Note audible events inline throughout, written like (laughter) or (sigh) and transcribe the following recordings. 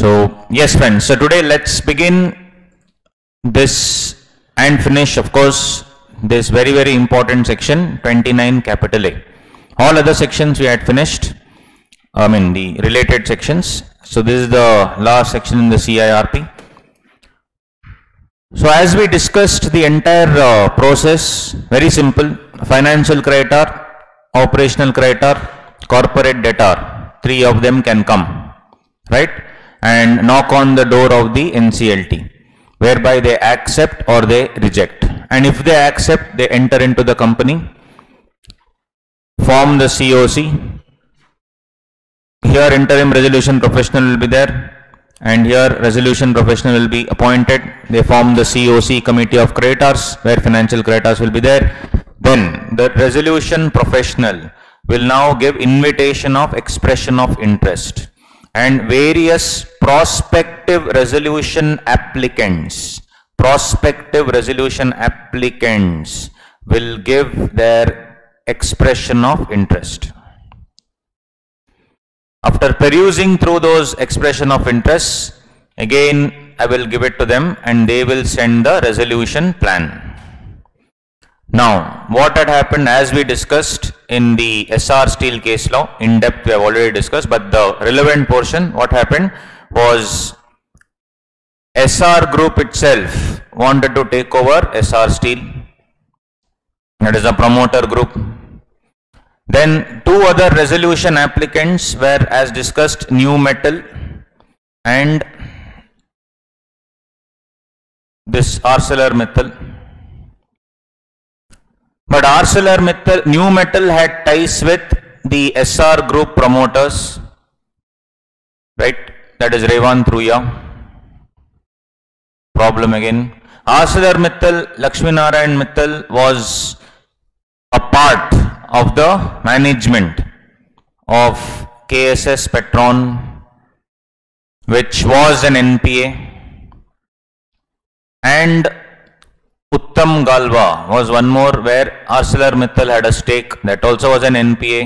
So, yes, friends. So, today let's begin this and finish, of course, this very, very important section 29 capital A. All other sections we had finished, I mean, the related sections. So, this is the last section in the CIRP. So, as we discussed the entire uh, process, very simple financial creditor, operational creditor, corporate debtor, three of them can come, right? And knock on the door of the NCLT, whereby they accept or they reject. And if they accept, they enter into the company, form the COC. Here, interim resolution professional will be there, and here resolution professional will be appointed. They form the COC committee of creditors, where financial creditors will be there. Then the resolution professional will now give invitation of expression of interest and various prospective resolution applicants. Prospective resolution applicants will give their expression of interest. After perusing through those expression of interests again i will give it to them and they will send the resolution plan now, what had happened as we discussed in the Essar steel case law, in depth we have already discussed, but the relevant portion, what happened was Essar group itself wanted to take over Essar steel, that is a promoter group. Then two other resolution applicants were as discussed Numetal and this ArcelorMittal but ArcelorMittal, Numetal had ties with the Essar Group promoters, right? That is Rewant Ruia. Problem again. ArcelorMittal, Lakshmi Narayan Mittal was a part of the management of KSS Petron, which was an NPA, and Uttam Galva was one more where ArcelorMittal had a stake that also was an NPA.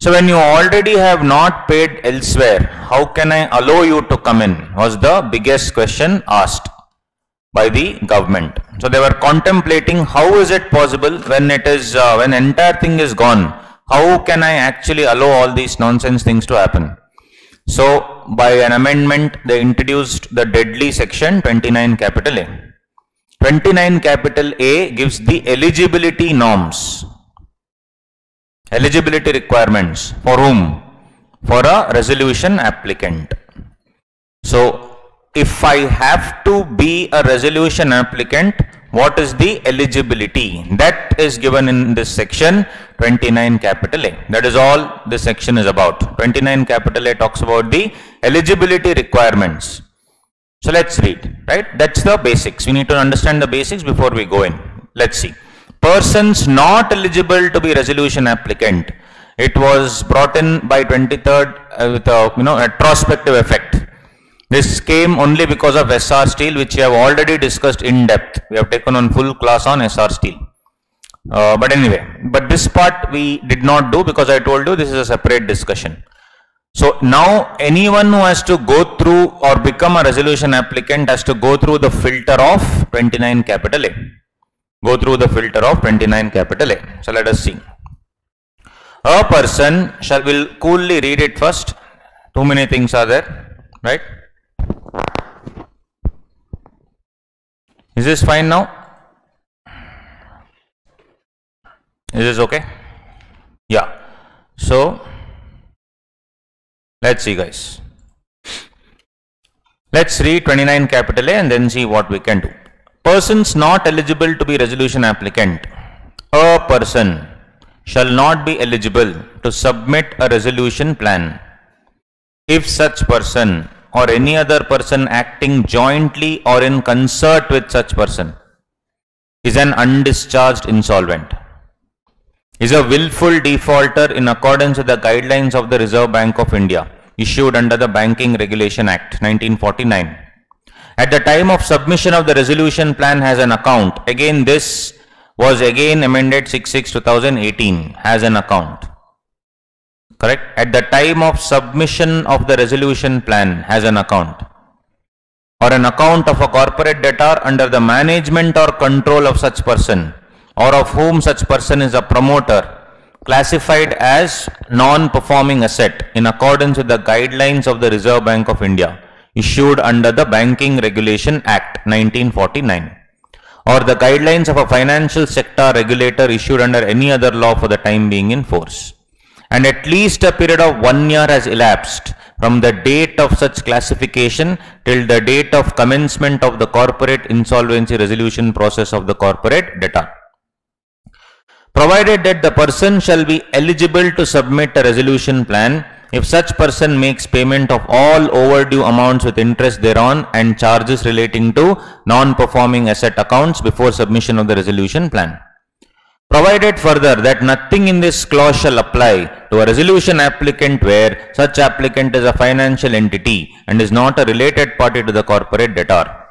So when you already have not paid elsewhere, how can I allow you to come in was the biggest question asked by the government. So they were contemplating how is it possible when it is, uh, when entire thing is gone, how can I actually allow all these nonsense things to happen? So by an amendment, they introduced the deadly section 29 capital A. 29 capital A gives the eligibility norms. Eligibility requirements for whom? For a resolution applicant. So, if I have to be a resolution applicant, what is the eligibility? That is given in this section 29 capital A. That is all this section is about. 29 capital A talks about the eligibility requirements. So let's read, right? That's the basics. We need to understand the basics before we go in. Let's see. Persons not eligible to be resolution applicant. It was brought in by 23rd uh, with a, you know, a prospective effect. This came only because of Essar steel, which we have already discussed in depth. We have taken on full class on Essar steel. Uh, but anyway, but this part we did not do because I told you this is a separate discussion. So now anyone who has to go through or become a resolution applicant has to go through the filter of 29 capital A. Go through the filter of 29 capital A. So let us see. A person shall will coolly read it first. Too many things are there, right? Is this fine now? Is this okay? Yeah. So Let's see guys. Let's read 29 capital A and then see what we can do. Persons not eligible to be resolution applicant. A person shall not be eligible to submit a resolution plan if such person or any other person acting jointly or in concert with such person is an undischarged insolvent is a willful defaulter in accordance with the guidelines of the Reserve Bank of India issued under the Banking Regulation Act 1949. At the time of submission of the resolution plan has an account. Again this was again amended 66 2018 has an account. correct, at the time of submission of the resolution plan has an account or an account of a corporate debtor under the management or control of such person or of whom such person is a promoter classified as non-performing asset in accordance with the guidelines of the Reserve Bank of India issued under the Banking Regulation Act 1949 or the guidelines of a financial sector regulator issued under any other law for the time being in force. And at least a period of one year has elapsed from the date of such classification till the date of commencement of the corporate insolvency resolution process of the corporate debtor. Provided that the person shall be eligible to submit a resolution plan if such person makes payment of all overdue amounts with interest thereon and charges relating to non-performing asset accounts before submission of the resolution plan. Provided further that nothing in this clause shall apply to a resolution applicant where such applicant is a financial entity and is not a related party to the corporate debtor.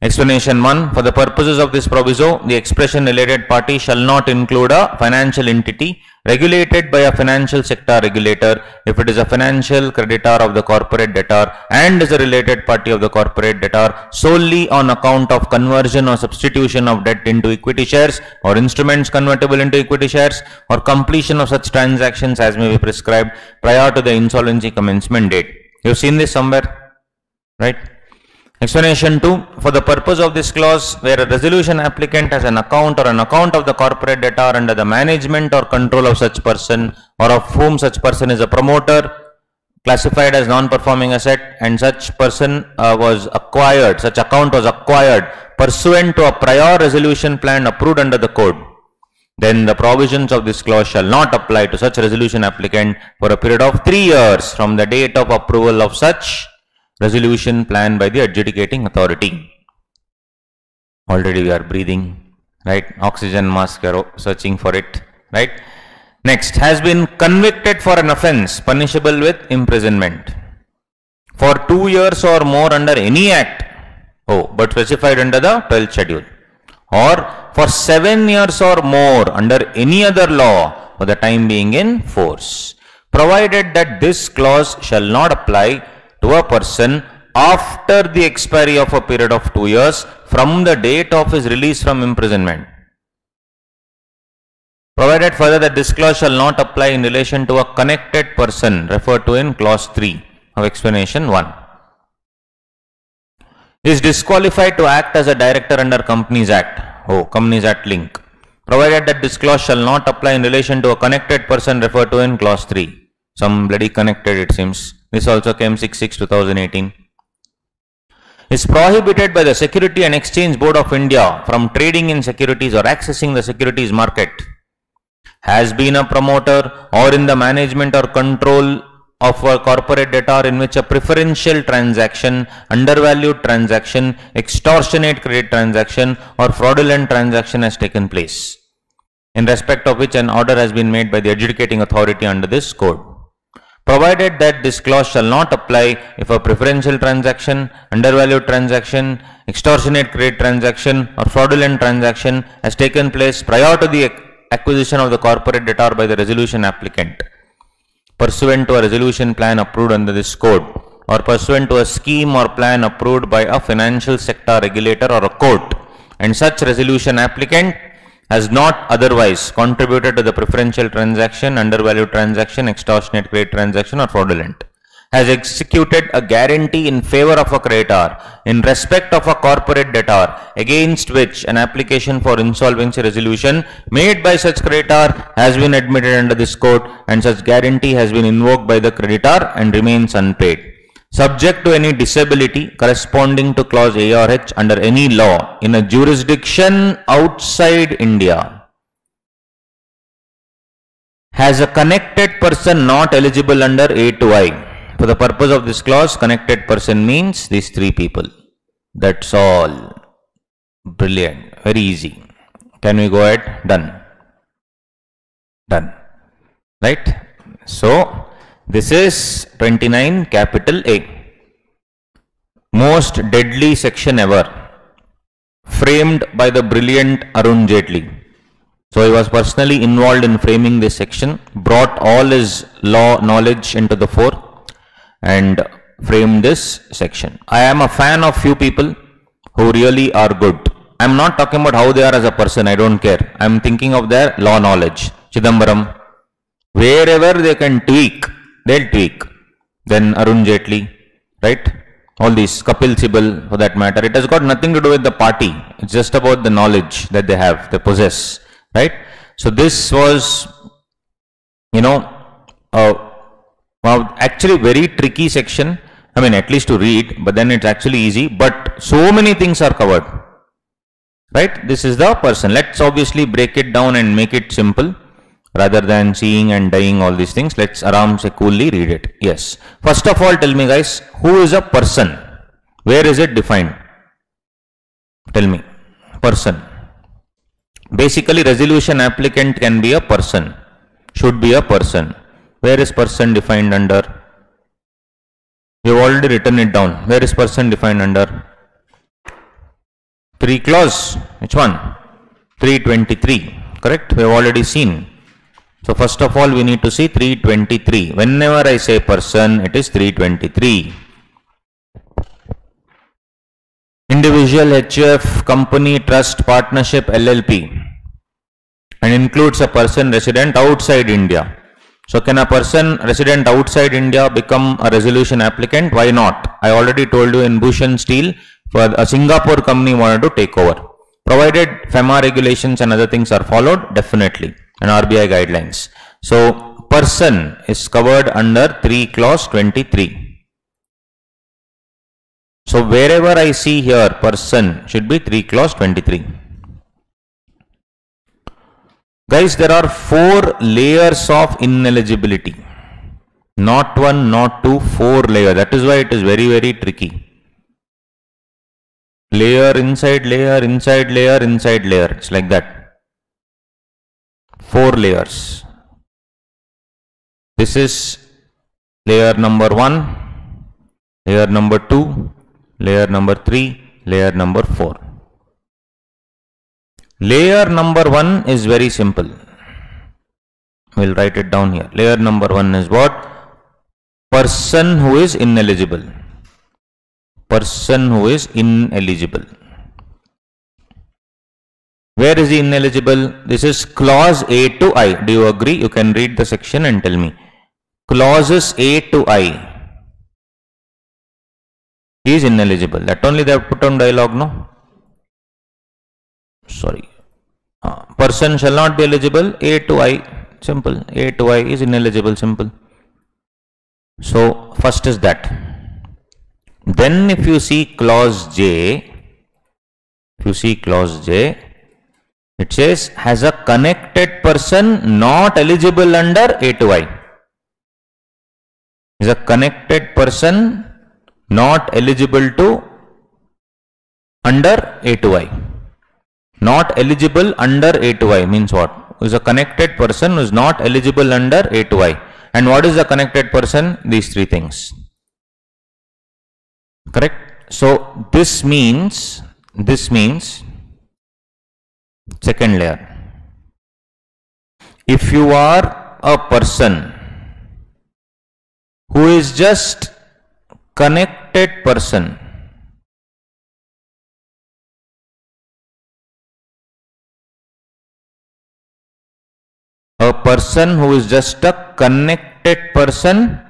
Explanation 1. For the purposes of this proviso, the expression related party shall not include a financial entity regulated by a financial sector regulator if it is a financial creditor of the corporate debtor and is a related party of the corporate debtor solely on account of conversion or substitution of debt into equity shares or instruments convertible into equity shares or completion of such transactions as may be prescribed prior to the insolvency commencement date. You have seen this somewhere, right? Explanation 2. For the purpose of this clause, where a resolution applicant has an account or an account of the corporate debtor under the management or control of such person or of whom such person is a promoter, classified as non-performing asset and such person uh, was acquired, such account was acquired pursuant to a prior resolution plan approved under the code, then the provisions of this clause shall not apply to such resolution applicant for a period of three years from the date of approval of such resolution plan by the adjudicating authority. Already we are breathing, right? Oxygen mask, we are searching for it, right? Next, has been convicted for an offense punishable with imprisonment for two years or more under any act. Oh, but specified under the 12th schedule. Or for seven years or more under any other law for the time being in force. Provided that this clause shall not apply to a person after the expiry of a period of two years from the date of his release from imprisonment. Provided further that this clause shall not apply in relation to a connected person referred to in clause 3 of explanation 1. Is disqualified to act as a director under Companies Act. Oh, Companies Act link. Provided that this clause shall not apply in relation to a connected person referred to in clause 3. Some bloody connected it seems. This also came 6 2018. Is prohibited by the Security and Exchange Board of India from trading in securities or accessing the securities market. Has been a promoter or in the management or control of a corporate debtor in which a preferential transaction, undervalued transaction, extortionate credit transaction or fraudulent transaction has taken place, in respect of which an order has been made by the adjudicating authority under this code provided that this clause shall not apply if a preferential transaction, undervalued transaction, extortionate credit transaction or fraudulent transaction has taken place prior to the acquisition of the corporate debtor by the resolution applicant. Pursuant to a resolution plan approved under this code or pursuant to a scheme or plan approved by a financial sector regulator or a court and such resolution applicant has not otherwise contributed to the preferential transaction, undervalued transaction, extortionate credit transaction or fraudulent, has executed a guarantee in favor of a creditor in respect of a corporate debtor against which an application for insolvency resolution made by such creditor has been admitted under this code and such guarantee has been invoked by the creditor and remains unpaid subject to any disability corresponding to clause A or H under any law in a jurisdiction outside India has a connected person not eligible under A to I. For the purpose of this clause, connected person means these three people. That's all. Brilliant. Very easy. Can we go ahead? Done. Done. Right? So, this is 29 capital A. Most deadly section ever. Framed by the brilliant Arun Jaitley. So he was personally involved in framing this section, brought all his law knowledge into the fore and framed this section. I am a fan of few people who really are good. I'm not talking about how they are as a person, I don't care. I'm thinking of their law knowledge. Chidambaram, wherever they can tweak, they'll tweak. Then Arun Jaitley, right? All these, Kapil Sibal for that matter. It has got nothing to do with the party. It's just about the knowledge that they have, they possess, right? So this was, you know, uh, well, actually very tricky section. I mean, at least to read, but then it's actually easy. But so many things are covered, right? This is the person. Let's obviously break it down and make it simple rather than seeing and dying all these things. Let's aram se coolly read it. Yes. First of all, tell me guys, who is a person? Where is it defined? Tell me. Person. Basically, resolution applicant can be a person. Should be a person. Where is person defined under? We have already written it down. Where is person defined under? 3 clause. Which one? 323. Correct? We have already seen. So first of all, we need to see 323. Whenever I say person, it is 323. Individual HF, company trust partnership LLP and includes a person resident outside India. So can a person resident outside India become a resolution applicant? Why not? I already told you in Bhushan Steel for a Singapore company wanted to take over. Provided FEMA regulations and other things are followed, definitely and RBI guidelines. So person is covered under 3 clause 23. So wherever I see here person should be 3 clause 23. Guys, there are four layers of ineligibility. Not one, not two, four layer. That is why it is very, very tricky. Layer, inside layer, inside layer, inside layer. It's like that four layers. This is layer number 1, layer number 2, layer number 3, layer number 4. Layer number 1 is very simple. We'll write it down here. Layer number 1 is what? Person who is ineligible. Person who is ineligible. Where is he ineligible? This is clause A to I. Do you agree? You can read the section and tell me. Clauses A to I. He is ineligible. That only they have put on dialogue, no? Sorry. Uh, person shall not be eligible. A to I. Simple. A to I is ineligible. Simple. So, first is that. Then if you see clause J, if you see clause J, it says has a connected person not eligible under A to I. Is a connected person not eligible to under A to I. Not eligible under A to I means what? Is a connected person who is not eligible under A to I. And what is the connected person? These three things. Correct? So this means, this means Second layer. If you are a person who is just connected person, a person who is just a connected person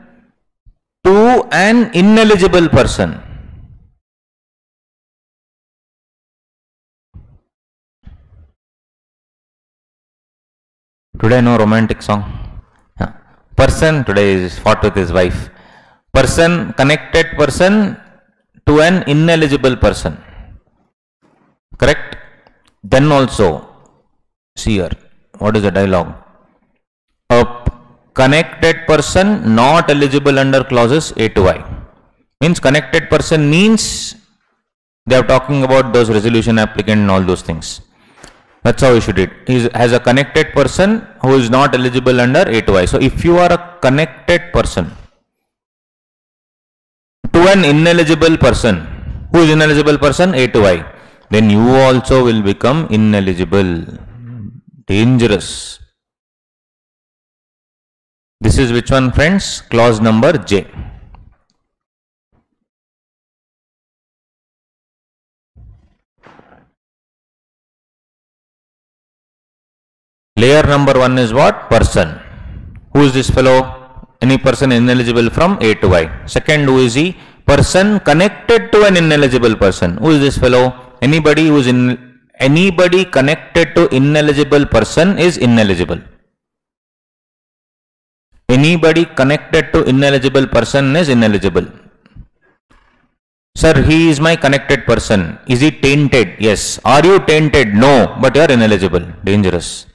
to an ineligible person Today no romantic song. Person today is fought with his wife. Person, connected person to an ineligible person. Correct? Then also, see here, what is the dialogue? A connected person not eligible under clauses A to I. Means connected person means they are talking about those resolution applicant and all those things. That's how you should read. He has a connected person who is not eligible under A to I. So if you are a connected person to an ineligible person, who is ineligible person? A to I. Then you also will become ineligible. Dangerous. This is which one friends? Clause number J. Layer number one is what? Person. Who is this fellow? Any person ineligible from A to Y. Second, who is he? Person connected to an ineligible person. Who is this fellow? Anybody who is in anybody connected to ineligible person is ineligible. Anybody connected to ineligible person is ineligible. Sir, he is my connected person. Is he tainted? Yes. Are you tainted? No. But you are ineligible. Dangerous.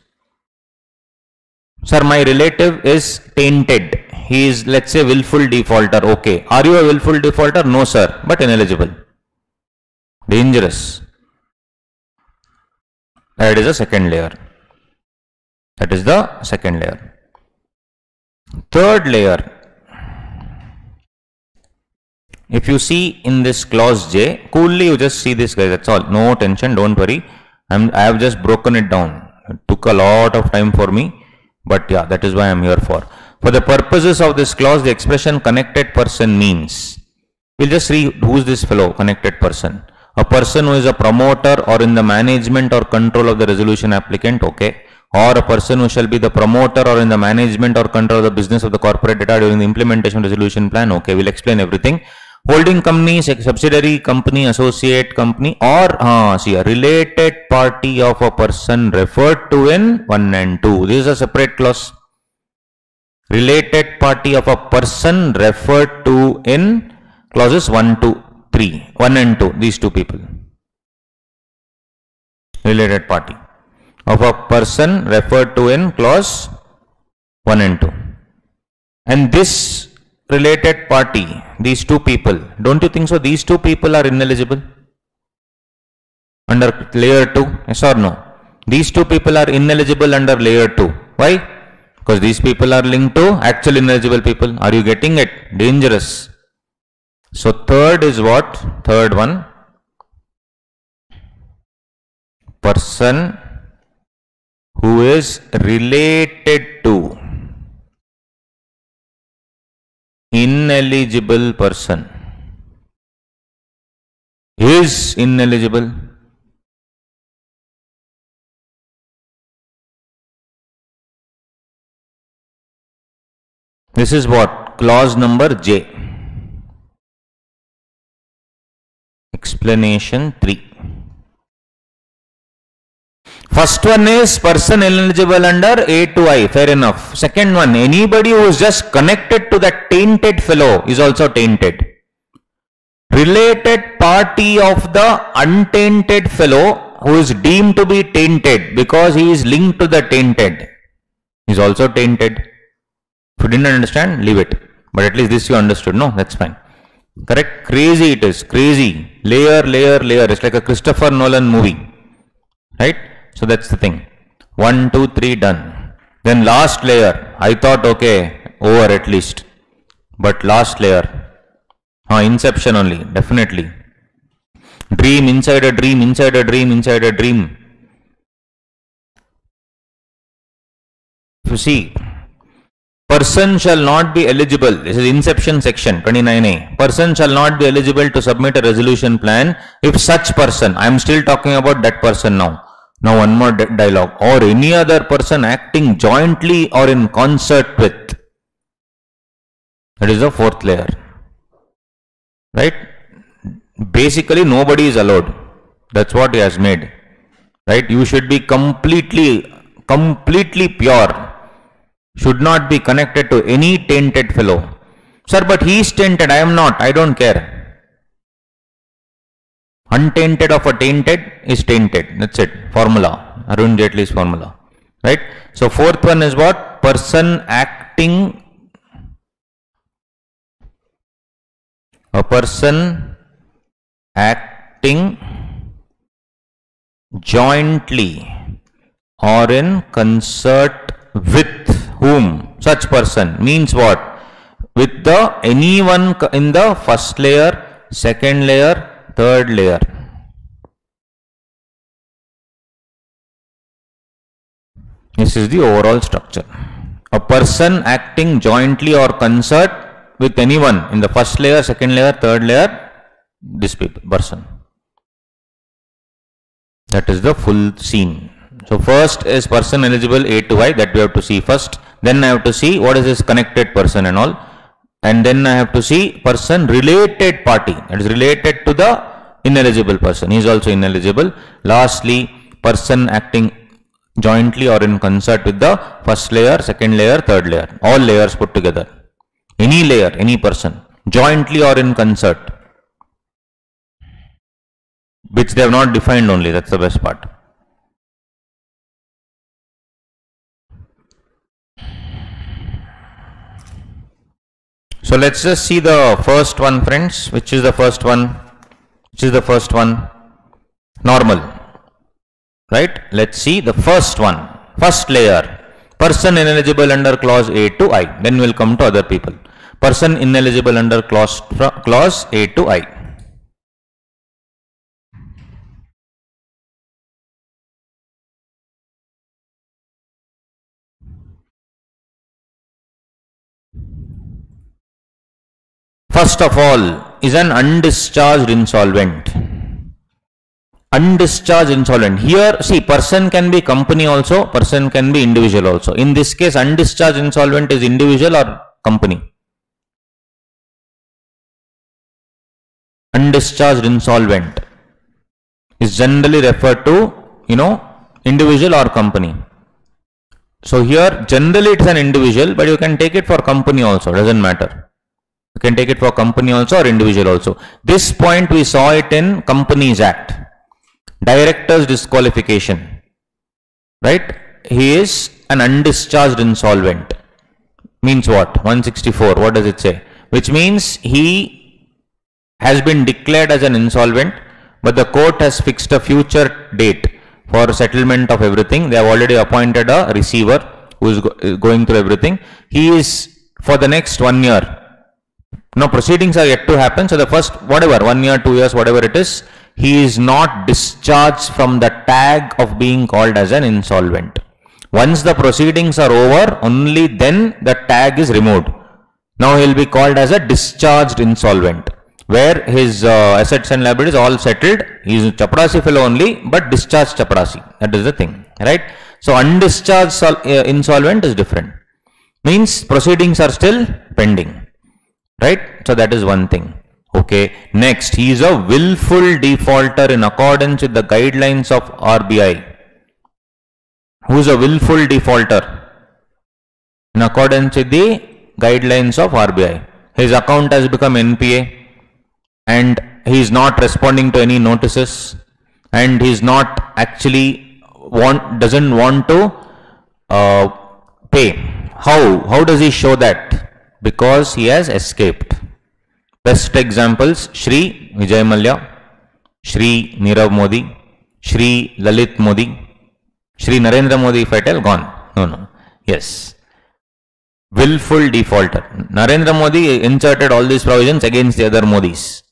Sir, my relative is tainted. He is, let's say, willful defaulter. Okay. Are you a willful defaulter? No, sir. But ineligible. Dangerous. That is the second layer. That is the second layer. Third layer. If you see in this clause J, coolly you just see this guys. That's all. No tension. Don't worry. I'm, I have just broken it down. It took a lot of time for me but yeah, that is why I am here for. For the purposes of this clause, the expression connected person means, we'll just see who's this fellow, connected person. A person who is a promoter or in the management or control of the resolution applicant, okay. Or a person who shall be the promoter or in the management or control of the business of the corporate debtor during the implementation resolution plan, okay. We'll explain everything company, subsidiary company, associate company or uh, see a related party of a person referred to in 1 and 2. This is a separate clause. Related party of a person referred to in clauses 1, 2, 3. 1 and 2, these two people. Related party of a person referred to in clause 1 and 2. And this related party, these two people, don't you think so? These two people are ineligible under layer 2, yes or no? These two people are ineligible under layer 2. Why? Because these people are linked to actual ineligible people. Are you getting it? Dangerous. So third is what? Third one. Person who is related to ineligible person. Is ineligible? This is what? Clause number j. Explanation 3 First one is person eligible under A to I, fair enough. Second one, anybody who is just connected to that tainted fellow is also tainted. Related party of the untainted fellow who is deemed to be tainted because he is linked to the tainted is also tainted. If you didn't understand, leave it. But at least this you understood. No, that's fine. Correct? Crazy it is. Crazy. Layer, layer, layer. It's like a Christopher Nolan movie. Right? So that's the thing. One, two, three, done. Then last layer. I thought, okay, over at least. But last layer. Ah, inception only, definitely. Dream inside a dream, inside a dream, inside a dream. You see, person shall not be eligible. This is inception section 29a. Person shall not be eligible to submit a resolution plan if such person, I am still talking about that person now now one more dialogue. Or any other person acting jointly or in concert with. That is the fourth layer. Right? Basically nobody is allowed. That's what he has made. Right? You should be completely, completely pure. Should not be connected to any tainted fellow. Sir, but he is tainted. I am not. I don't care. Untainted of a tainted is tainted. That's it. Formula. Arun Jaitley's formula. Right? So fourth one is what? Person acting a person acting jointly or in concert with whom such person means what with the anyone in the first layer second layer third layer This is the overall structure. A person acting jointly or concert with anyone in the first layer, second layer, third layer, this person. That is the full scene. So first is person eligible A to I that we have to see first. Then I have to see what is this connected person and all. And then I have to see person related party that is related to the ineligible person. He is also ineligible. Lastly, person acting jointly or in concert with the first layer, second layer, third layer. All layers put together. Any layer, any person. Jointly or in concert. Which they have not defined only. That's the best part. So let's just see the first one friends. Which is the first one? Which is the first one? Normal. Right? Let's see the first one, first layer. Person ineligible under clause A to I. Then we'll come to other people. Person ineligible under clause, clause A to I. First of all, is an undischarged insolvent. Undischarged insolvent. Here, see, person can be company also, person can be individual also. In this case, undischarged insolvent is individual or company. Undischarged insolvent is generally referred to, you know, individual or company. So here, generally it's an individual, but you can take it for company also, doesn't matter. You can take it for company also or individual also. This point we saw it in Companies Act. Director's disqualification. Right? He is an undischarged insolvent. Means what? 164. What does it say? Which means he has been declared as an insolvent, but the court has fixed a future date for settlement of everything. They have already appointed a receiver who is go going through everything. He is for the next one year now proceedings are yet to happen. So the first, whatever, one year, two years, whatever it is, he is not discharged from the tag of being called as an insolvent. Once the proceedings are over, only then the tag is removed. Now he will be called as a discharged insolvent, where his uh, assets and liabilities all settled. He is chaprasi fellow only, but discharged chaprasi. That is the thing, right? So undischarged uh, insolvent is different. Means proceedings are still pending right? So that is one thing. Okay? Next he is a willful defaulter in accordance with the guidelines of RBI who is a willful defaulter? In accordance with the guidelines of RBI his account has become NPA and he is not responding to any notices and he is not actually want doesn't want to uh, pay. How? How does he show that because he has escaped. Best examples Shri Vijay Mallya, Shri Nirav Modi, Shri Lalit Modi, Shri Narendra Modi, if I tell, gone. No, no. Yes. Willful defaulter. Narendra Modi inserted all these provisions against the other Modis.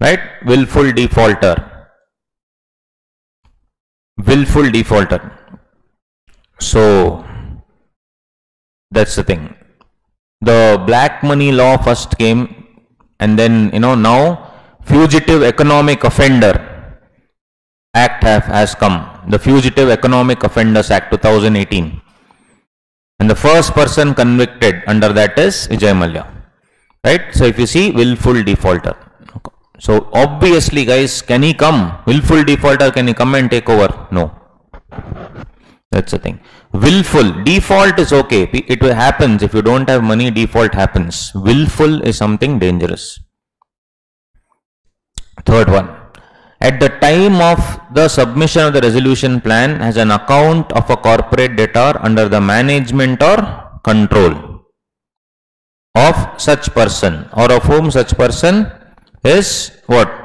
Right? Willful defaulter. Willful defaulter. So, that's the thing the black money law first came and then you know now fugitive economic offender act have, has come. The fugitive economic offenders act 2018 and the first person convicted under that is Vijay Mallya right? So if you see willful defaulter. So obviously guys can he come? Willful defaulter can he come and take over? No that's the thing. Willful. Default is okay. It happens. If you don't have money default happens. Willful is something dangerous. Third one. At the time of the submission of the resolution plan has an account of a corporate debtor under the management or control of such person or of whom such person is what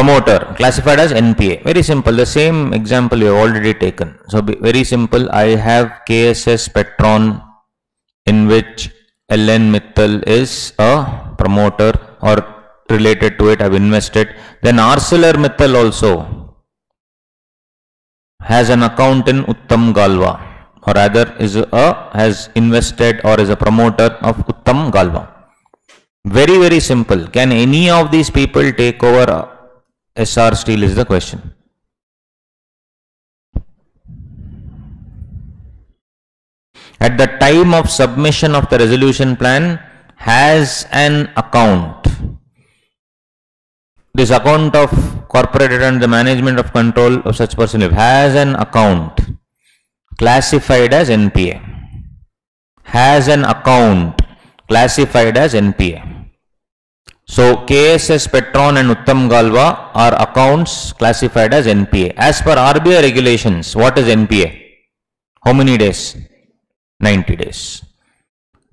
promoter classified as NPA. Very simple. The same example you have already taken. So very simple. I have KSS Petron in which LN Mittal is a promoter or related to it. I've invested. Then Arcelor Mittal also. has an account in Uttam Galva or rather is a has invested or is a promoter of Uttam Galva. Very very simple. Can any of these people take over Essar Steel is the question. At the time of submission of the resolution plan has an account. This account of corporate and the management of control of such person has an account classified as NPA. Has an account classified as NPA. So KSS Petron and Uttam Galva are accounts classified as NPA. As per RBI regulations, what is NPA? How many days? 90 days.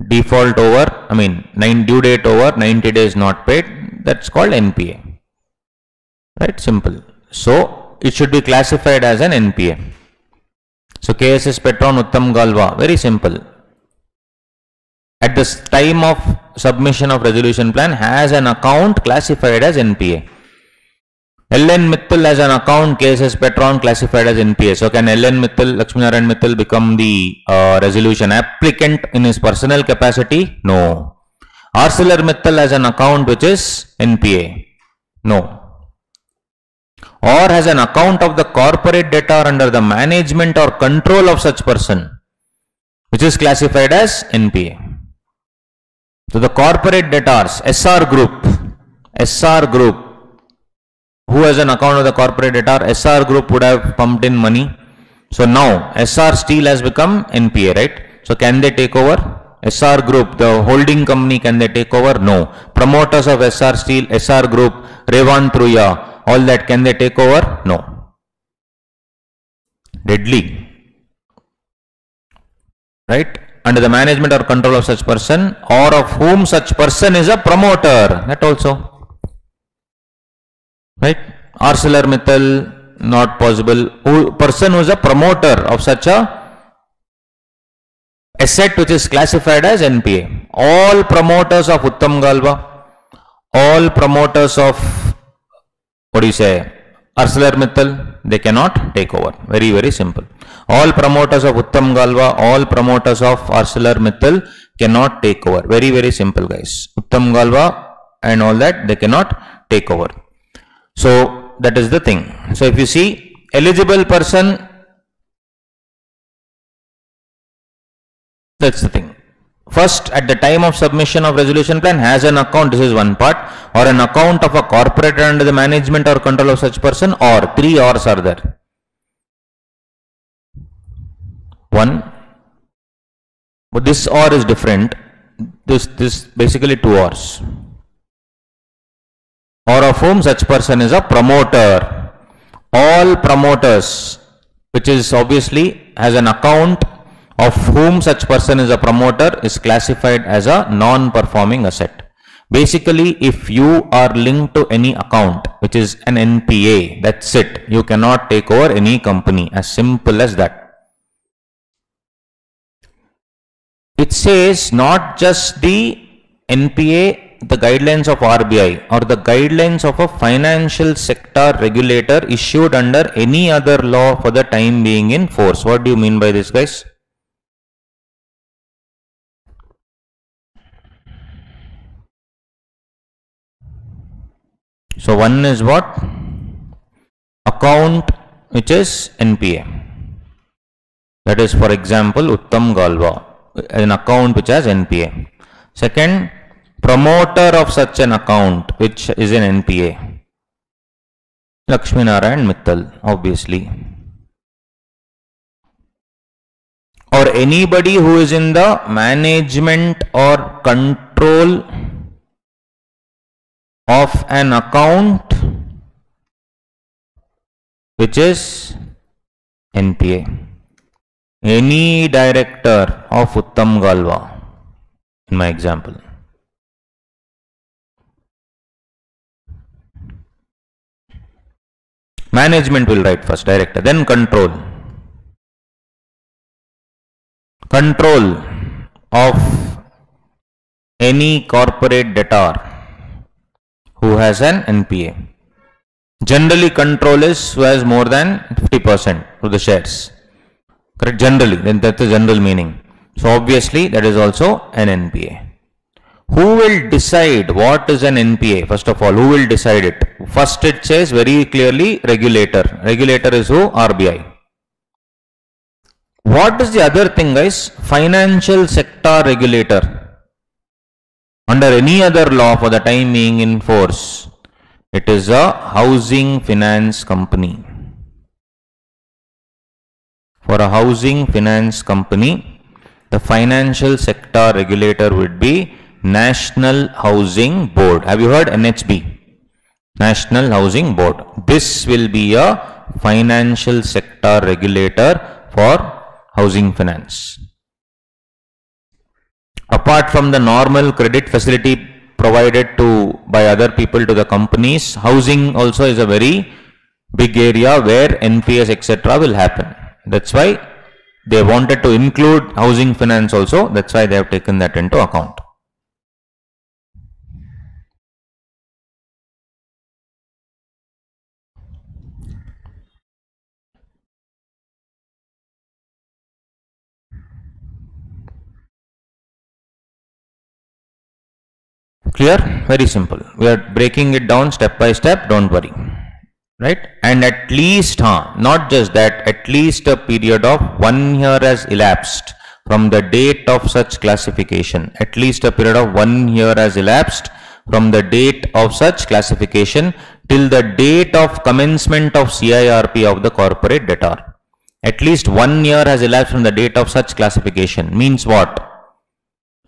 Default over, I mean, nine due date over, 90 days not paid, that's called NPA. Right, simple. So, it should be classified as an NPA. So, KSS Petron Uttam Galva, very simple. At the time of submission of resolution plan has an account classified as NPA. LN Mittal has an account KSS Petron classified as NPA. So can LN Mittal, Lakshminarayan Mittal become the uh, resolution applicant in his personal capacity? No. ArcelorMittal has an account which is NPA. No or has an account of the corporate debtor under the management or control of such person which is classified as NPA. So the corporate debtors, Essar group, Essar group, who has an account of the corporate debtor, Essar group would have pumped in money. So now Essar Steel has become NPA, right? So can they take over? Essar group, the holding company, can they take over? No. Promoters of Essar Steel, Essar group, Rewant Ruia, all that can they take over? No. Deadly. Right? Under the management or control of such person or of whom such person is a promoter. That also. Right? ArcelorMittal, not possible. Who, person who is a promoter of such a asset which is classified as NPA. All promoters of Uttam Galva, all promoters of what do you say? ArcelorMittal, they cannot take over. Very, very simple. All promoters of Uttam Galva, all promoters of ArcelorMittal cannot take over. Very, very simple, guys. Uttam Galva and all that, they cannot take over. So, that is the thing. So, if you see, eligible person, that's the thing. First, at the time of submission of resolution plan has an account, this is one part, or an account of a corporate under the management or control of such person, or three ors are there. One, but this or is different. This, this basically two ors. Or of whom such person is a promoter. All promoters, which is obviously has an account of whom such person is a promoter is classified as a non-performing asset. Basically, if you are linked to any account, which is an NPA, that's it. You cannot take over any company. As simple as that. It says not just the NPA, the guidelines of RBI or the guidelines of a financial sector regulator issued under any other law for the time being in force. What do you mean by this guys? So one is what? Account which is NPA. That is for example Uttam Galva, an account which has NPA. Second, promoter of such an account which is an NPA. Lakshmi Narayan Mittal, obviously. Or anybody who is in the management or control of an account which is NPA. Any director of Uttam Galva in my example. Management will write first, director, then control. Control of any corporate debtor who has an NPA. Generally control is who has more than 50%. of the shares. Correct? Generally, then that's the general meaning. So obviously that is also an NPA. Who will decide what is an NPA? First of all, who will decide it? First it says very clearly regulator. Regulator is who? RBI. What is the other thing guys? Financial sector regulator. Under any other law for the time being in force, it is a housing finance company. For a housing finance company, the financial sector regulator would be National Housing Board. Have you heard NHB? National Housing Board. This will be a financial sector regulator for housing finance. Apart from the normal credit facility provided to by other people to the companies, housing also is a very big area where NPS etc. will happen. That's why they wanted to include housing finance also. That's why they have taken that into account. Clear? Very simple. We are breaking it down step by step, don't worry. Right? And at least, huh, not just that, at least a period of one year has elapsed from the date of such classification. At least a period of one year has elapsed from the date of such classification till the date of commencement of CIRP of the corporate debtor. At least one year has elapsed from the date of such classification. Means what?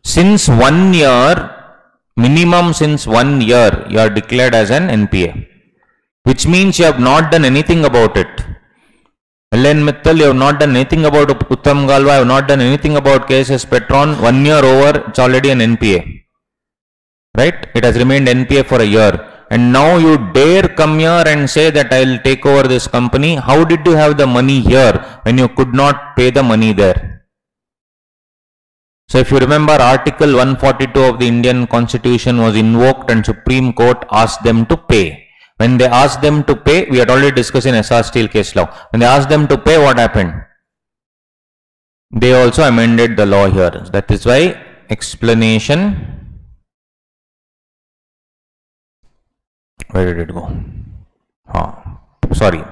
Since one year minimum since one year you are declared as an NPA, which means you have not done anything about it. L N Mittal, you have not done anything about Uttam Galva, you have not done anything about KSS Petron, one year over, it's already an NPA. Right? It has remained NPA for a year. And now you dare come here and say that I will take over this company. How did you have the money here when you could not pay the money there? So if you remember Article 142 of the Indian Constitution was invoked and Supreme Court asked them to pay. When they asked them to pay, we had already discussed in Essar Steel case law. When they asked them to pay, what happened? They also amended the law here. That is why explanation. Where did it go? Ah, sorry.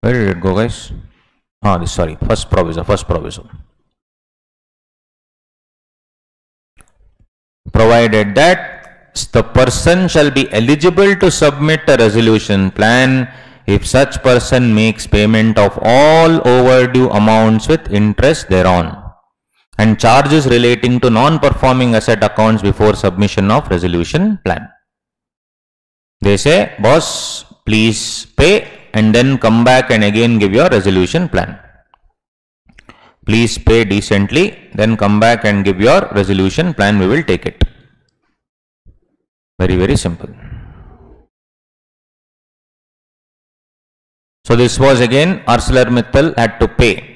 Where did it go, guys? Ah, this sorry. First proviso. First proviso. Provided that the person shall be eligible to submit a resolution plan if such person makes payment of all overdue amounts with interest thereon and charges relating to non-performing asset accounts before submission of resolution plan. They say, boss, please pay and then come back and again give your resolution plan. Please pay decently, then come back and give your resolution plan, we will take it. Very, very simple. So this was again ArcelorMittal had to pay.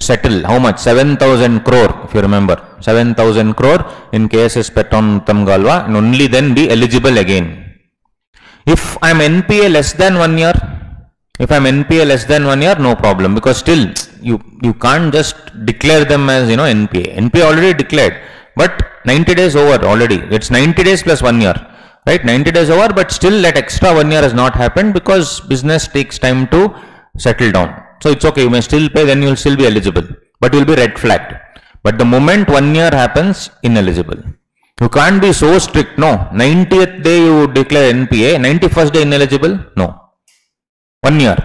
Settle how much? 7000 crore if you remember. 7000 crore in KSS Petron Uttam and only then be eligible again. If I am NPA less than one year, if I am NPA less than one year, no problem because still you, you can't just declare them as you know NPA. NPA already declared, but 90 days over already. It's 90 days plus one year, right? 90 days over, but still that extra one year has not happened because business takes time to settle down. So it's okay. You may still pay, then you'll still be eligible, but you'll be red flagged. But the moment one year happens, ineligible. You can't be so strict. No, 90th day you declare NPA, 91st day ineligible. No, one year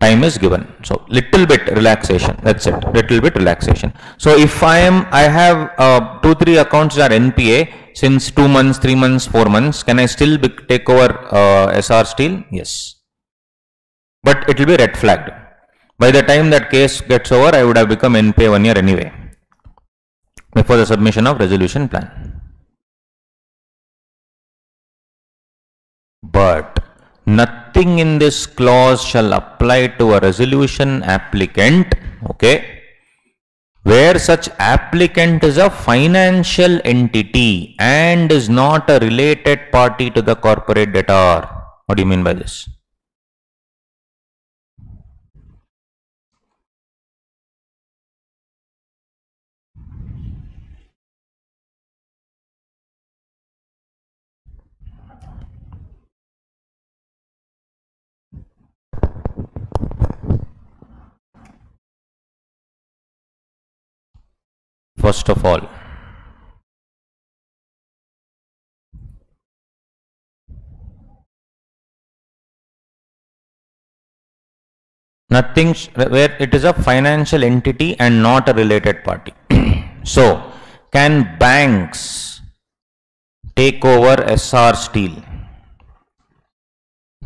time is given. So little bit relaxation that's it. Little bit relaxation. So if i am i have uh, two three accounts that are npa since two months three months four months can i still be, take over uh, Essar Steel? Yes. But it will be red flagged. By the time that case gets over i would have become npa one year anyway before the submission of resolution plan. But nothing in this clause shall apply to a resolution applicant okay? Where such applicant is a financial entity and is not a related party to the corporate debtor. What do you mean by this First of all, nothing where it is a financial entity and not a related party. (clears throat) so, can banks take over Essar Steel?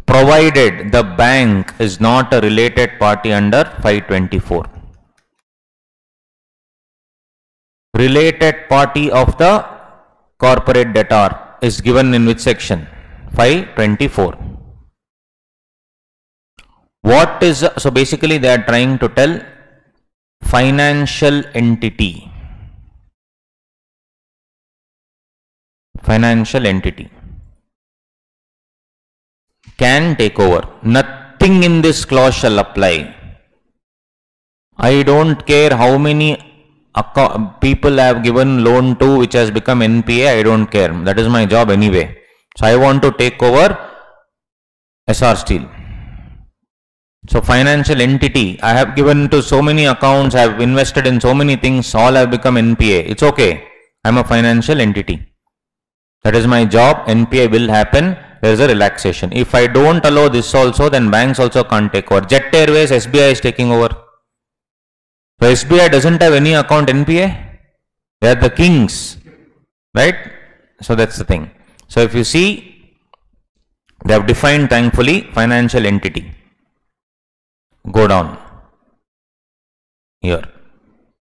Provided the bank is not a related party under 524. Related party of the corporate debtor is given in which section? 524 what is so basically they are trying to tell financial entity. Financial entity can take over. Nothing in this clause shall apply. I don't care how many people have given loan to which has become npa i don't care that is my job anyway so i want to take over Essar steel so financial entity, I have given to so many accounts, I have invested in so many things, all have become NPA. It's okay. I'm a financial entity. That is my job. NPA will happen. There is a relaxation. If I don't allow this also, then banks also can't take over. Jet Airways, SBI is taking over. So SBI doesn't have any account NPA. They are the kings. Right? So that's the thing. So if you see, they have defined thankfully financial entity go down here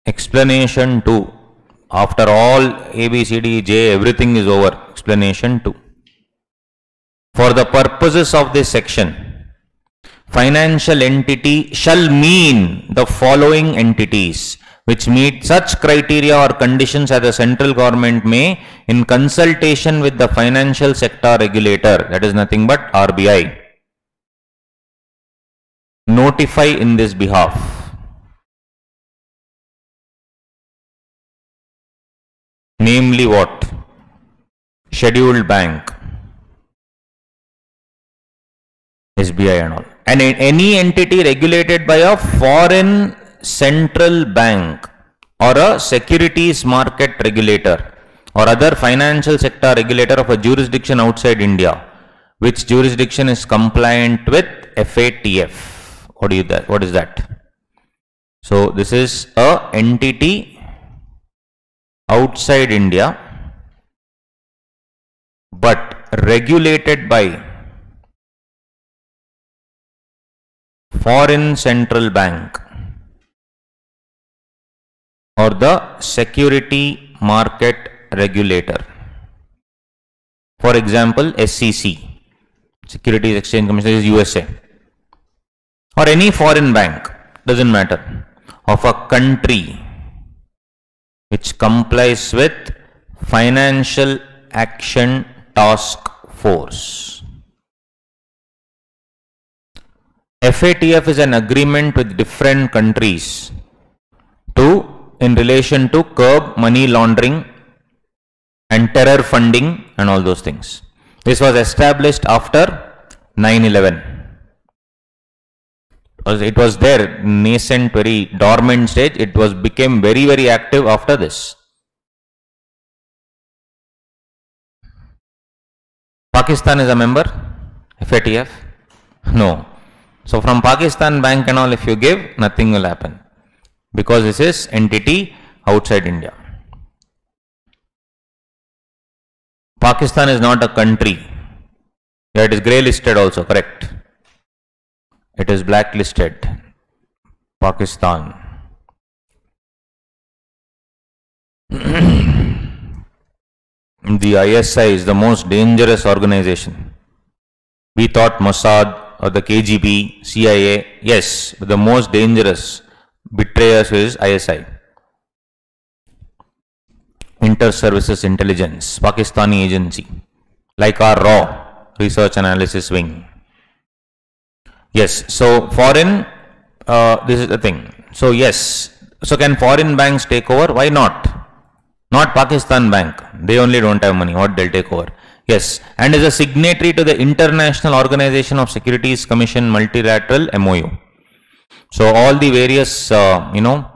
explanation 2 after all a b c d j everything is over explanation 2 for the purposes of this section financial entity shall mean the following entities which meet such criteria or conditions as the central government may in consultation with the financial sector regulator that is nothing but rbi notify in this behalf. Namely what? Scheduled bank, SBI and all. And any entity regulated by a foreign central bank or a securities market regulator or other financial sector regulator of a jurisdiction outside India, which jurisdiction is compliant with FATF. What do you that? What is that? So this is a entity outside India, but regulated by foreign central bank or the security market regulator. For example, SEC, Securities Exchange Commission is USA or any foreign bank, doesn't matter, of a country which complies with Financial Action Task Force. FATF is an agreement with different countries to in relation to curb money laundering and terror funding and all those things. This was established after 9 11 it was there nascent very dormant stage. It was became very very active after this. Pakistan is a member? Fatf no so from pakistan bank and all if you give nothing will happen because this is entity outside india pakistan is not a country yeah, it is grey listed also correct it is blacklisted. Pakistan. (clears throat) the ISI is the most dangerous organization. We thought Mossad or the KGB, CIA, yes, the most dangerous betrayers is ISI. Inter Services Intelligence, Pakistani agency, like our RAW, Research Analysis Wing. Yes, so foreign, uh, this is the thing. So yes, so can foreign banks take over? Why not? Not Pakistan Bank. They only don't have money. What they'll take over? Yes, and is a signatory to the International Organization of Securities Commission multilateral MOU. So all the various, uh, you know,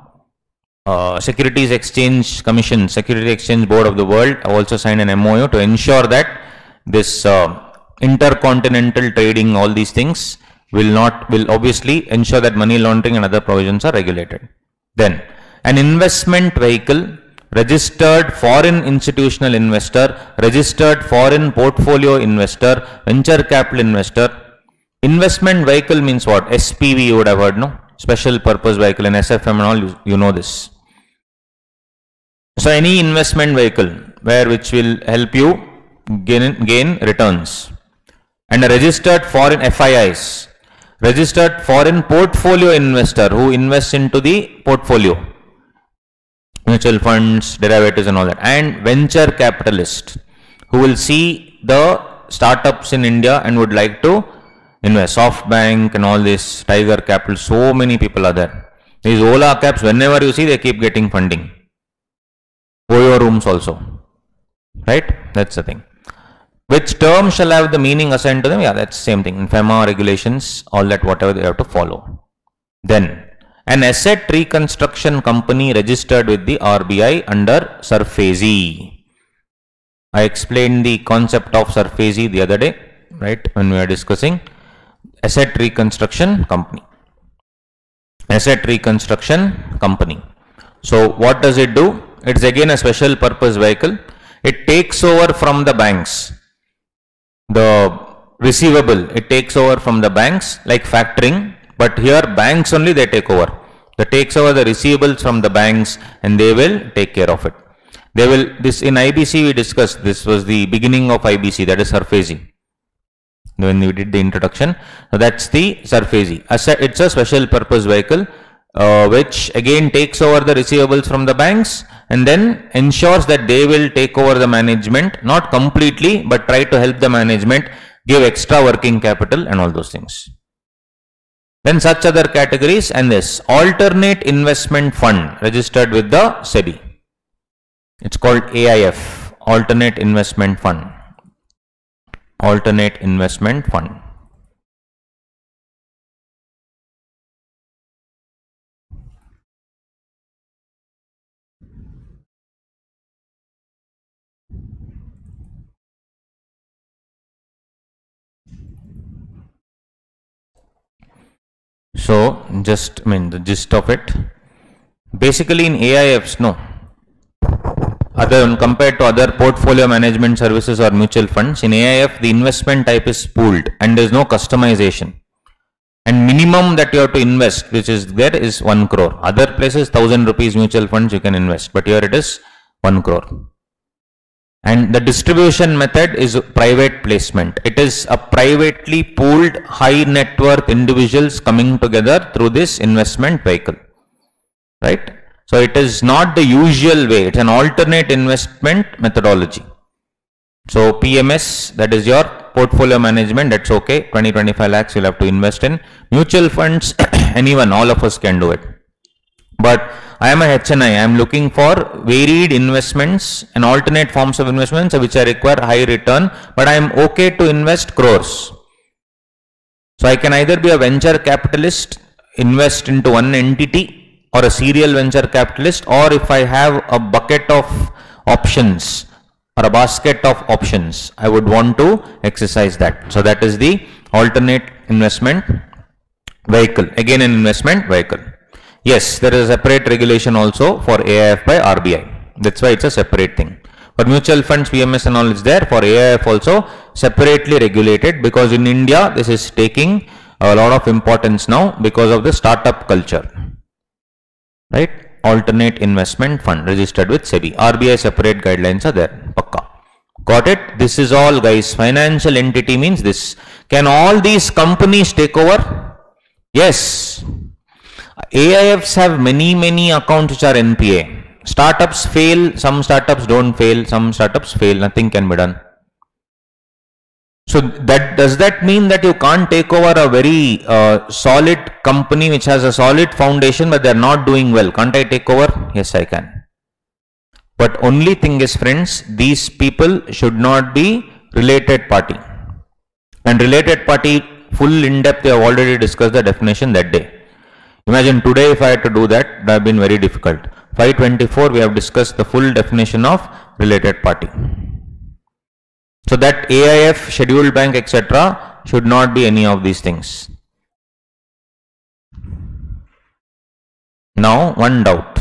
uh, Securities Exchange Commission, Security Exchange Board of the World also signed an MOU to ensure that this uh, intercontinental trading, all these things will not, will obviously ensure that money laundering and other provisions are regulated. Then, an investment vehicle registered foreign institutional investor, registered foreign portfolio investor, venture capital investor. Investment vehicle means what? SPV you would have heard, no? Special purpose vehicle and SFM and all, you, you know this. So any investment vehicle where which will help you gain, gain returns and a registered foreign FIIs, registered foreign portfolio investor who invests into the portfolio mutual funds, derivatives and all that, and venture capitalists who will see the startups in India and would like to invest. SoftBank and all this, Tiger Capital, so many people are there. These Ola cabs, whenever you see, they keep getting funding. Oyo rooms also. Right? That's the thing. Which term shall have the meaning assigned to them? Yeah, that's the same thing. In FEMA regulations, all that whatever they have to follow. Then an asset reconstruction company registered with the RBI under SARFAESI. I explained the concept of SARFAESI the other day, right, when we were discussing asset reconstruction company. Asset reconstruction company. So what does it do? It's again a special purpose vehicle. It takes over from the banks. The receivable, it takes over from the banks like factoring but here banks only they take over. They takes over the receivables from the banks and they will take care of it. They will, this in IBC we discussed, this was the beginning of IBC, that is SARFAESI. When we did the introduction, so that's the SARFAESI. It's a special purpose vehicle uh, which again takes over the receivables from the banks and then ensures that they will take over the management, not completely, but try to help the management give extra working capital and all those things. Then such other categories and this alternate investment fund registered with the SEBI. It's called AIF, alternate investment fund. Alternate investment fund. So just I mean the gist of it. Basically in AIFs, no. Other compared to other portfolio management services or mutual funds, in AIF the investment type is pooled and there is no customization. And minimum that you have to invest, which is there, is one crore. Other places, thousand rupees mutual funds you can invest, but here it is one crore. And the distribution method is private placement. It is a privately pooled high net worth individuals coming together through this investment vehicle. Right? So it is not the usual way. It's an alternate investment methodology. So PMS, that is your portfolio management, that's okay. 20, 25 lakhs you'll have to invest in. Mutual funds, (coughs) anyone, all of us can do it. But I am a HNI. I am looking for varied investments and alternate forms of investments which I require high return, but I am okay to invest crores. So I can either be a venture capitalist, invest into one entity or a serial venture capitalist or if I have a bucket of options or a basket of options, I would want to exercise that. So that is the alternate investment vehicle. Again an investment vehicle. Yes, there is a separate regulation also for AIF by RBI. That's why it's a separate thing. For mutual funds, PMS and all is there. For AIF also separately regulated because in India this is taking a lot of importance now because of the startup culture. Right? Alternate investment fund registered with SEBI. RBI separate guidelines are there. Pakka. Got it? This is all guys. Financial entity means this. Can all these companies take over? Yes. AIFs have many, many accounts which are NPA. Startups fail, some startups don't fail, some startups fail, nothing can be done. So that does that mean that you can't take over a very uh, solid company which has a solid foundation but they're not doing well? Can't I take over? Yes, I can. But only thing is friends, these people should not be related party. And related party full in depth, we have already discussed the definition that day. Imagine today if I had to do that, that would have been very difficult. 524 we have discussed the full definition of related party. So that AIF, scheduled bank, etc. should not be any of these things. Now, one doubt.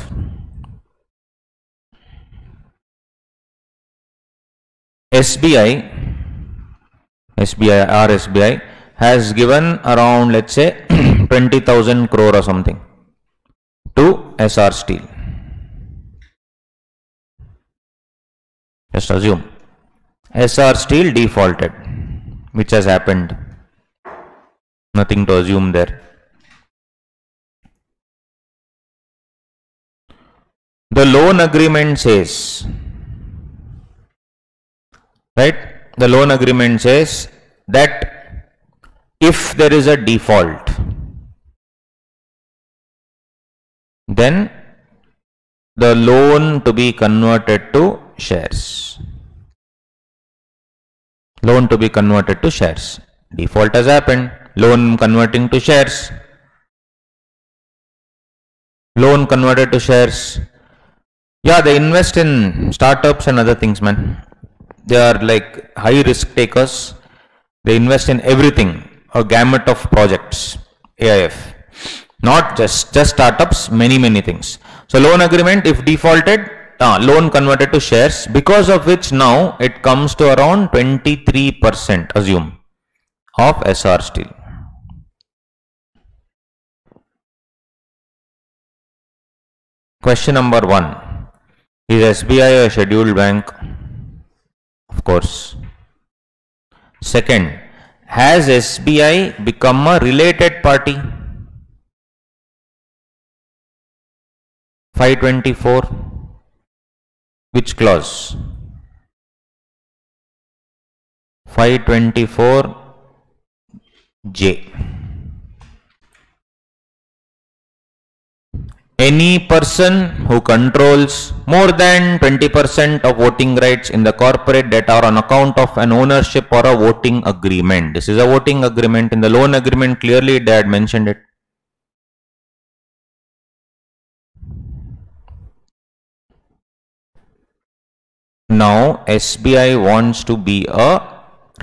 SBI, SBI or SBI has given around let's say (clears throat) 20,000 crore or something to Essar Steel. Just assume Essar Steel defaulted, which has happened. Nothing to assume there. The loan agreement says, right? The loan agreement says that if there is a default, then the loan to be converted to shares. Loan to be converted to shares. Default has happened. Loan converting to shares. Loan converted to shares. Yeah, they invest in startups and other things, man. They are like high risk takers. They invest in everything, a gamut of projects. AIF. Not just just startups, many many things. So loan agreement, if defaulted, uh, loan converted to shares, because of which now it comes to around 23%, assume, of Essar Steel. Question number one Is SBI a scheduled bank? Of course. Second, has SBI become a related party? 524 which clause? 524 j. Any person who controls more than 20% of voting rights in the corporate debtor on account of an ownership or a voting agreement. This is a voting agreement. In the loan agreement clearly had mentioned it Now SBI wants to be a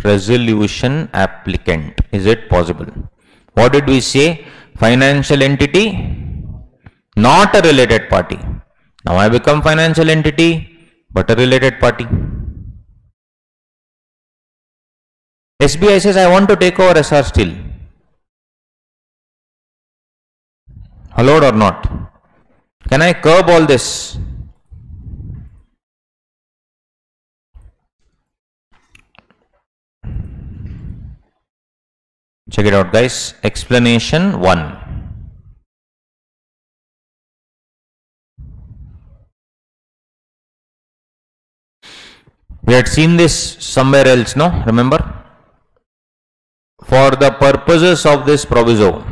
resolution applicant. Is it possible? What did we say? Financial entity, not a related party. Now I become financial entity, but a related party. SBI says I want to take over Essar Steel. Allowed or not? Can I curb all this? Check it out guys. Explanation 1. We had seen this somewhere else, no? Remember? For the purposes of this proviso,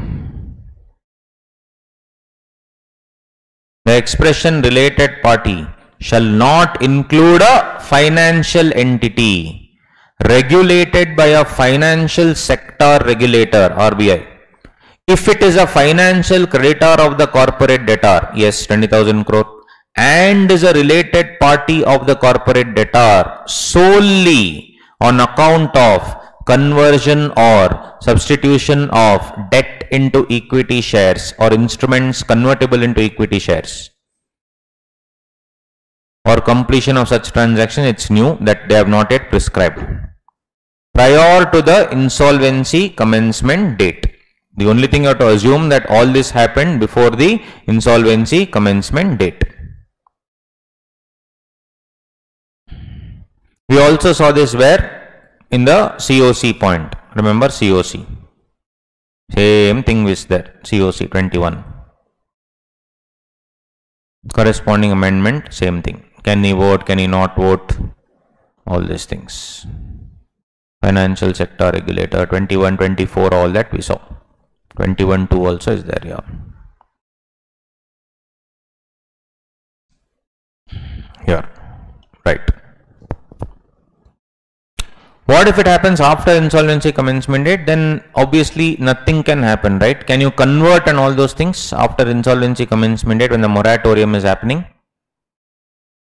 the expression related party shall not include a financial entity regulated by a financial sector regulator RBI. If it is a financial creditor of the corporate debtor, yes, 20,000 crore, and is a related party of the corporate debtor solely on account of conversion or substitution of debt into equity shares or instruments convertible into equity shares or completion of such transaction it's new that they have not yet prescribed prior to the insolvency commencement date. The only thing you have to assume that all this happened before the insolvency commencement date. We also saw this where in the COC point. Remember COC. Same thing was there. COC 21. Corresponding amendment, same thing. Can he vote? Can he not vote? All these things financial sector regulator 21 24 all that we saw 21 2 also is there yeah here right What if it happens after insolvency commencement date? Then obviously nothing can happen, right? Can you convert and all those things after insolvency commencement date when the moratorium is happening?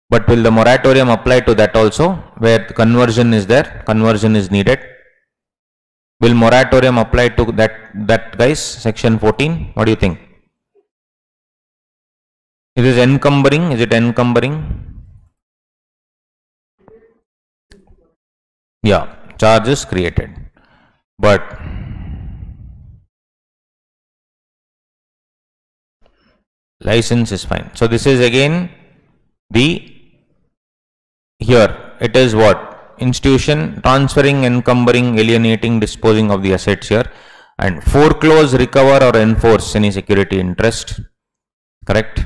But will the moratorium apply to that also where conversion is there, conversion is needed? Will moratorium apply to that, that guys, section 14? What do you think? It is encumbering, is it encumbering? Yeah, charge is created. But license is fine. So this is again the here it is what institution transferring, encumbering, alienating, disposing of the assets here and foreclose, recover or enforce any security interest. Correct?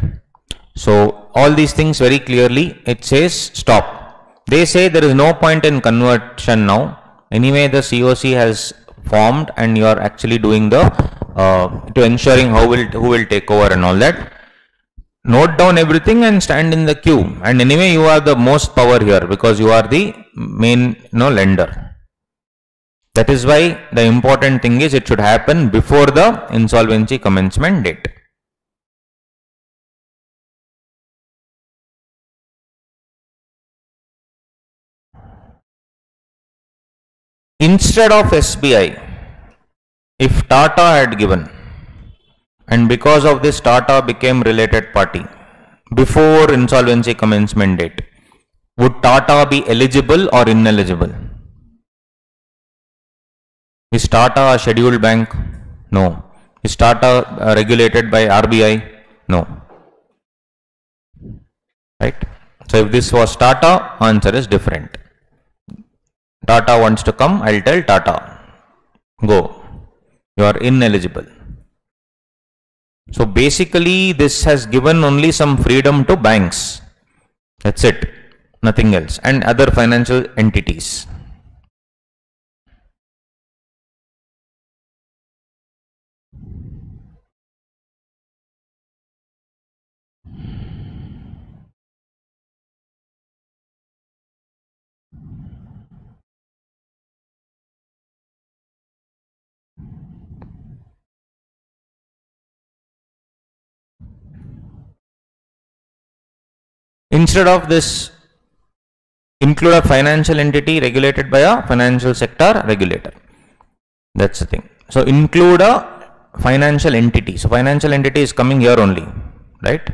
So all these things very clearly it says stop. They say there is no point in conversion now. Anyway, the COC has formed and you are actually doing the uh, to ensuring how will who will take over and all that. Note down everything and stand in the queue. And anyway, you are the most power here because you are the main you know, lender. That is why the important thing is it should happen before the insolvency commencement date. Instead of SBI, if Tata had given, and because of this Tata became related party before insolvency commencement date, would Tata be eligible or ineligible? Is Tata a scheduled bank? No. Is Tata uh, regulated by RBI? No. Right? So if this was Tata, answer is different. Tata wants to come, I'll tell Tata, go. You are ineligible. So basically this has given only some freedom to banks. That's it. Nothing else. And other financial entities. Instead of this, include a financial entity regulated by a financial sector regulator. That's the thing. So include a financial entity. So financial entity is coming here only, right?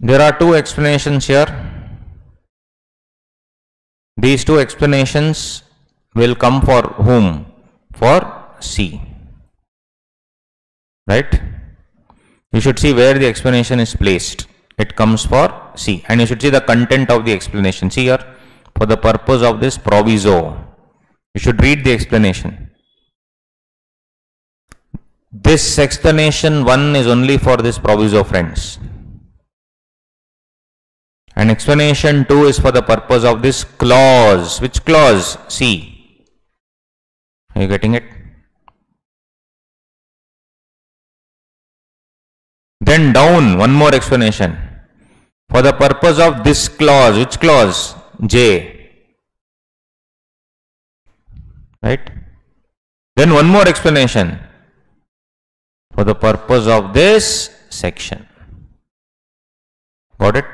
There are two explanations here. These two explanations will come for whom? For C. Right? You should see where the explanation is placed. It comes for C. And you should see the content of the explanation. See here, for the purpose of this proviso. You should read the explanation. This explanation 1 is only for this proviso friends. And explanation 2 is for the purpose of this clause. Which clause? C. Are you getting it? Then down, one more explanation. For the purpose of this clause, which clause? J. Right? Then one more explanation. For the purpose of this section. Got it?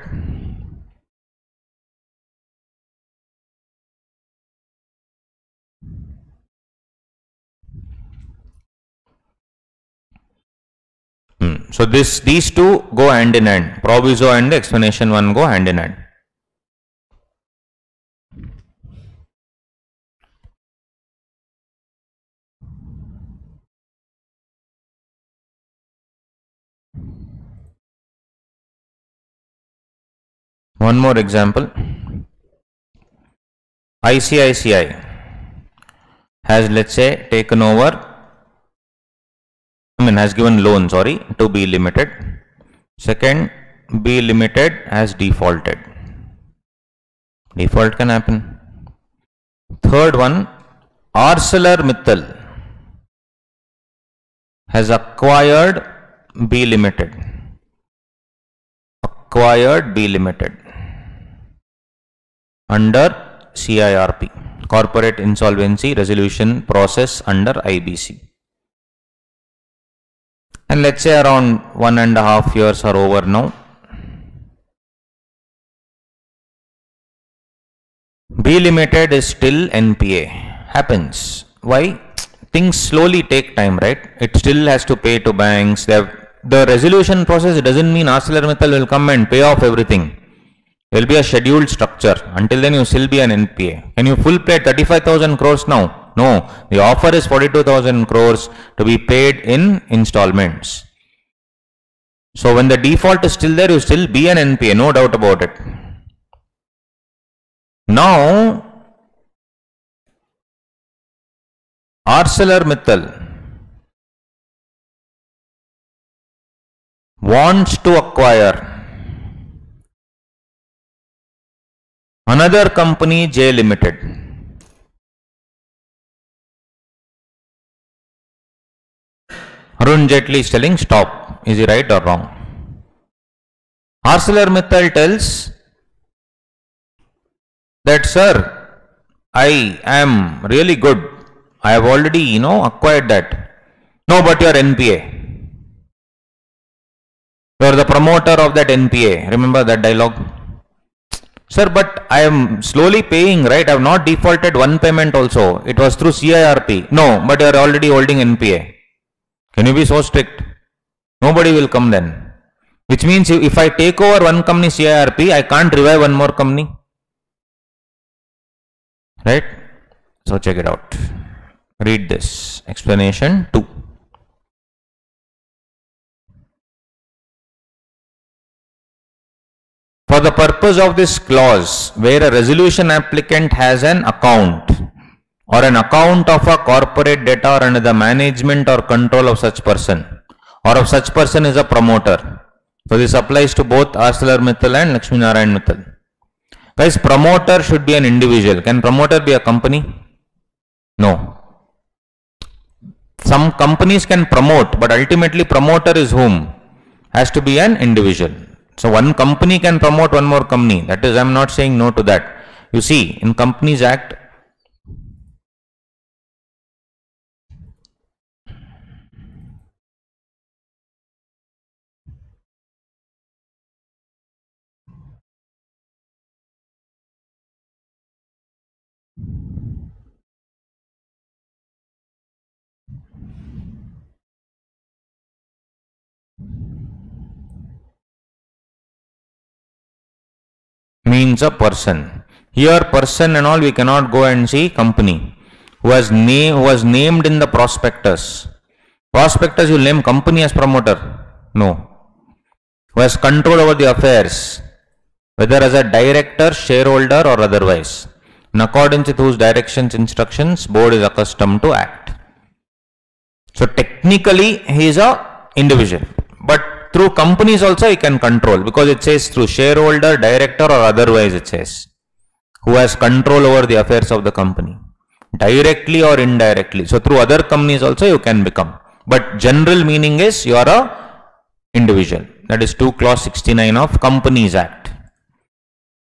So this these two go hand in hand. Proviso and the explanation one go hand in hand. One more example. ICICI has let's say taken over I mean has given loan sorry to B Limited. Second B Limited has defaulted. Default can happen. Third one, Arcelor ArcelorMittal has acquired B Limited. Acquired B Limited under CIRP, Corporate Insolvency Resolution Process under IBC. And let's say around one and a half years are over now. B Limited is still NPA. Happens. Why? Things slowly take time, right? It still has to pay to banks. They have, the resolution process doesn't mean ArcelorMittal will come and pay off everything. There will be a scheduled structure. Until then, you still be an NPA. Can you full pay 35,000 crores now? No. The offer is 42,000 crores to be paid in installments. So when the default is still there, you still be an NPA, no doubt about it. Now, ArcelorMittal wants to acquire another company J Limited. Arun Jaitley is telling stop. Is he right or wrong? ArcelorMittal tells that sir, I am really good. I have already, you know, acquired that. No, but you are NPA. You are the promoter of that NPA. Remember that dialogue? Sir, but I am slowly paying, right? I have not defaulted one payment also. It was through CIRP. No, but you are already holding NPA. Can you be so strict? Nobody will come then. Which means if I take over one company CIRP, I can't revive one more company. Right? So check it out. Read this. Explanation 2. For the purpose of this clause, where a resolution applicant has an account or an account of a corporate debtor under the management or control of such person or of such person is a promoter. So this applies to both ArcelorMittal and Lakshmi Narayan Mittal. Guys, promoter should be an individual. Can promoter be a company? No. Some companies can promote, but ultimately promoter is whom? Has to be an individual. So one company can promote one more company. That is, I am not saying no to that. You see, in Companies Act, means a person. Here person and all we cannot go and see company who has name who was named in the prospectus. Prospectus you name company as promoter. No. Who has control over the affairs, whether as a director, shareholder or otherwise. In accordance with whose directions, instructions, board is accustomed to act. So technically he is a individual. But through companies also he can control because it says through shareholder, director or otherwise it says who has control over the affairs of the company directly or indirectly. So through other companies also you can become. But general meaning is you are a individual. That is 2 clause 69 of Companies Act.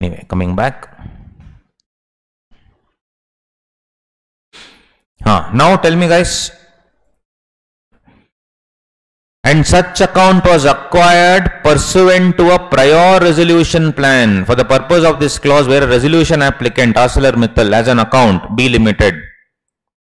Anyway, coming back. Huh. Now tell me guys, and such account was acquired pursuant to a prior resolution plan. For the purpose of this clause where a resolution applicant ArcelorMittal as an account B Limited.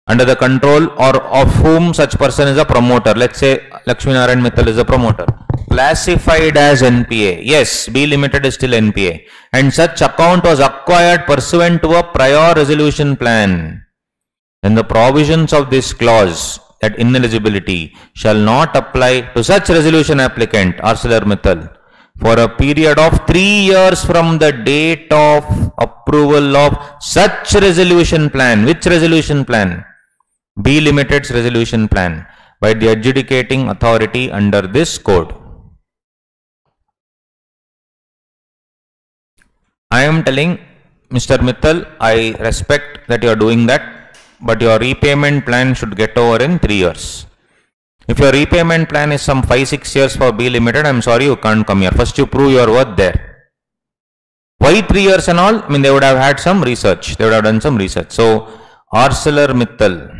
Under the control or of whom such person is a promoter. Let's say Lakshmi Narayan Mittal is a promoter. Classified as NPA yes B Limited is still NPA and such account was acquired pursuant to a prior resolution plan. Then the provisions of this clause that ineligibility shall not apply to such resolution applicant ArcelorMittal for a period of three years from the date of approval of such resolution plan. Which resolution plan? B Limited's resolution plan by the adjudicating authority under this code. I am telling Mr. Mittal, I respect that you are doing that, but your repayment plan should get over in three years. If your repayment plan is some 5-6 years for B Limited, I'm sorry you can't come here. First you prove your worth there. Why 3 years and all? I mean they would have had some research. They would have done some research. So ArcelorMittal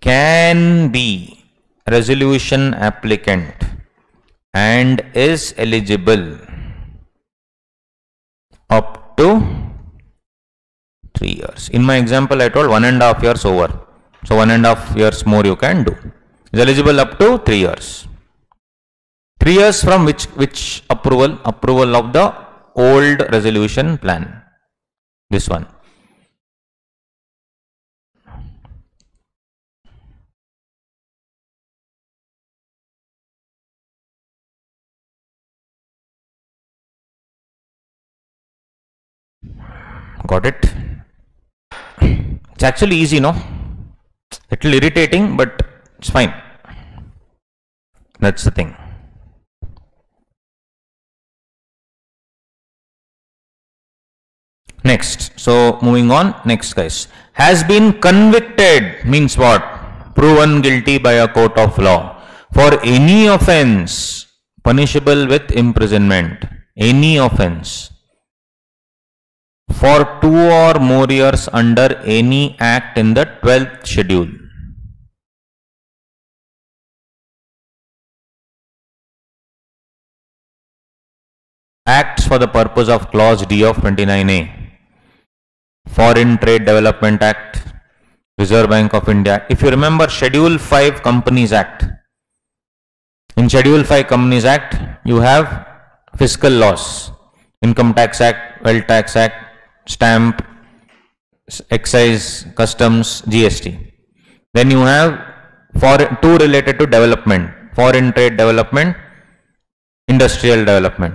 can be resolution applicant and is eligible up to 3 years. In my example I told one and a half years over. So one and a half years more you can do. Is eligible up to three years. Three years from which which approval? Approval of the old resolution plan. This one. Got it? It's actually easy, no? A little irritating but it's fine. That's the thing. Next. So moving on. Next guys. Has been convicted means what? Proven guilty by a court of law for any offense punishable with imprisonment. Any offense for two or more years under any act in the 12th schedule. Acts for the purpose of clause D of 29A. Foreign Trade Development Act, Reserve Bank of India. If you remember Schedule 5 Companies Act. In Schedule 5 Companies Act, you have fiscal laws, Income Tax Act, Wealth Tax Act, stamp, excise, customs, GST. Then you have foreign, two related to development, foreign trade development, industrial development.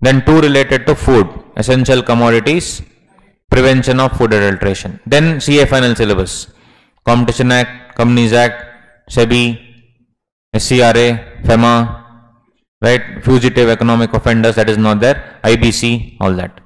Then two related to food, essential commodities, prevention of food adulteration. Then CA final syllabus, Competition Act, Companies Act, SEBI, SCRA, FEMA, right, fugitive economic offenders that is not there, IBC, all that.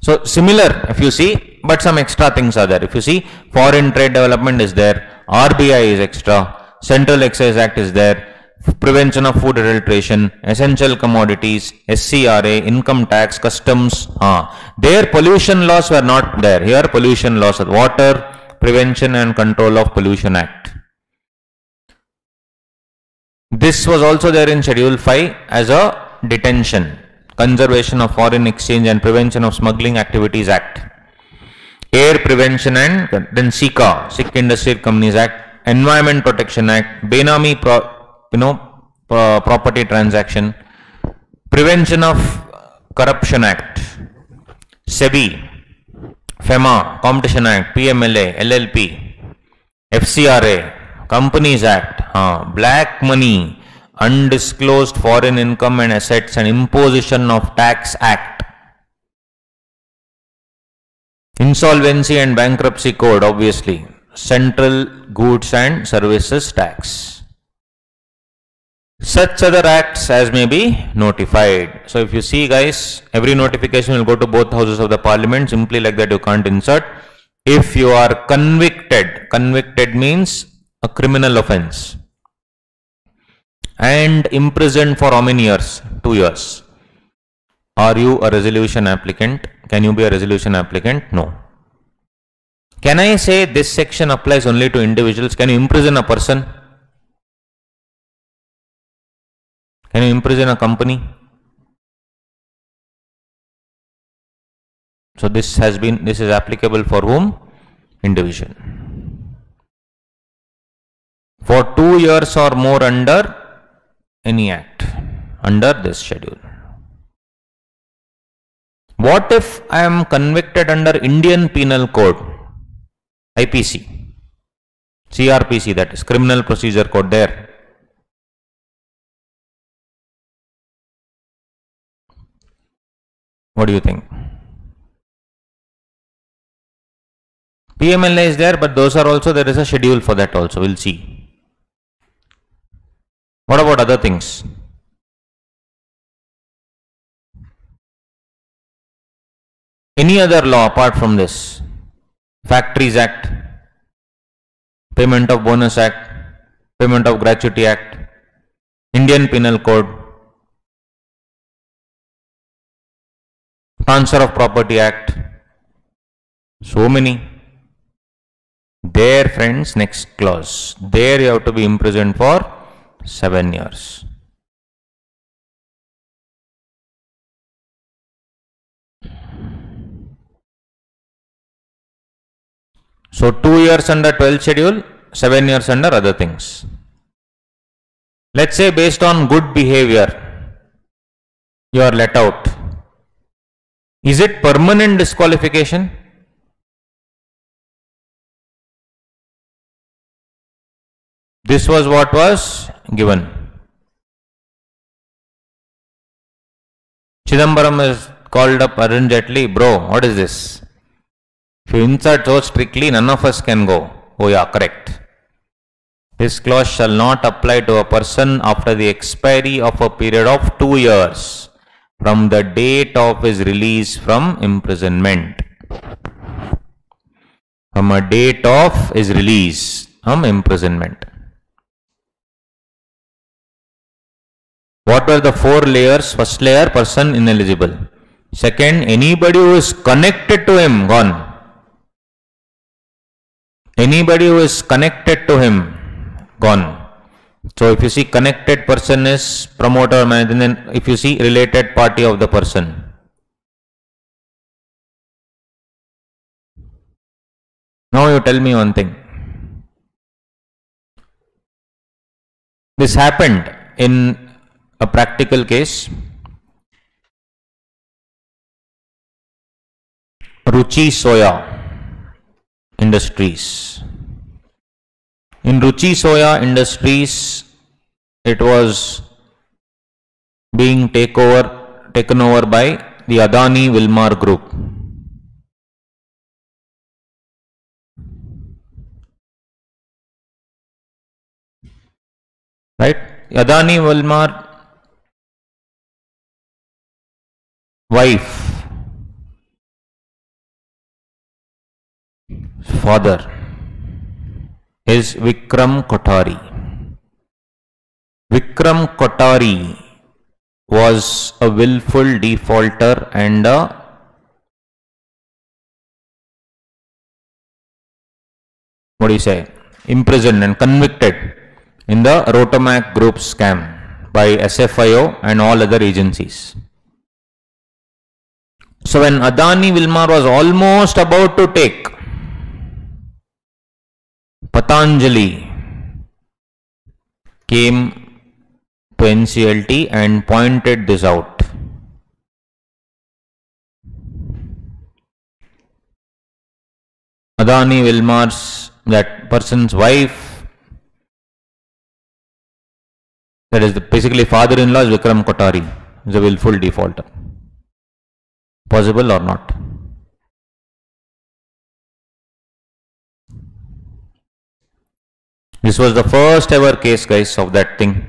So similar if you see, but some extra things are there. If you see, foreign trade development is there, RBI is extra, Central Excise Act is there, prevention of food adulteration, essential commodities, SCRA, income tax, customs. Ah, their pollution laws were not there. Here pollution laws are water, prevention and control of pollution act. This was also there in schedule 5 as a detention. Conservation of Foreign Exchange and Prevention of Smuggling Activities Act, Air Prevention and then SICA, Sikh Industrial Companies Act, Environment Protection Act, Benami Pro, you know, uh, Property Transaction, Prevention of Corruption Act, SEBI, FEMA, Competition Act, PMLA, LLP, FCRA, Companies Act, uh, Black Money, Undisclosed Foreign Income and Assets and Imposition of Tax Act. Insolvency and Bankruptcy Code, obviously. Central Goods and Services Tax. Such other acts as may be notified. So if you see guys, every notification will go to both houses of the parliament. Simply like that you can't insert. If you are convicted, convicted means a criminal offense and imprisoned for how many years? Two years. Are you a resolution applicant? Can you be a resolution applicant? No. Can I say this section applies only to individuals? Can you imprison a person? Can you imprison a company? So this has been, this is applicable for whom? Individual. For two years or more under any act under this schedule. What if I am convicted under Indian Penal Code, IPC, CRPC that is Criminal Procedure Code there. What do you think? PMLA is there, but those are also, there is a schedule for that also, we'll see. What about other things? Any other law apart from this? Factories Act, Payment of Bonus Act, Payment of Gratuity Act, Indian Penal Code, Transfer of Property Act, so many. There, friends, next clause. There you have to be imprisoned for seven years. So, two years under 12th schedule, seven years under other things. Let's say, based on good behavior, you are let out. Is it permanent disqualification? This was what was given. Chidambaram is called up Arun Jaitley, bro, what is this? If you insert so strictly, none of us can go. Oh yeah, correct. This clause shall not apply to a person after the expiry of a period of two years from the date of his release from imprisonment. From a date of his release from imprisonment. What were the four layers? First layer, person ineligible. Second, anybody who is connected to him, gone. Anybody who is connected to him, gone. So if you see connected person is promoter manager, then if you see related party of the person. Now you tell me one thing. This happened in a practical case. Ruchi Soya Industries. In Ruchi Soya Industries, it was being taken over by the Adani Wilmar Group. Right? Adani Wilmar wife, father is Vikram Kothari. Vikram Kothari was a willful defaulter and a what do you say imprisoned and convicted in the Rotomac group scam by SFIO and all other agencies. So when Adani Wilmar was almost about to take Patanjali came to NCLT and pointed this out. Adani Wilmar's that person's wife that is the basically father-in-law is Vikram Kothari is a willful defaulter. Possible or not? This was the first ever case, guys, of that thing.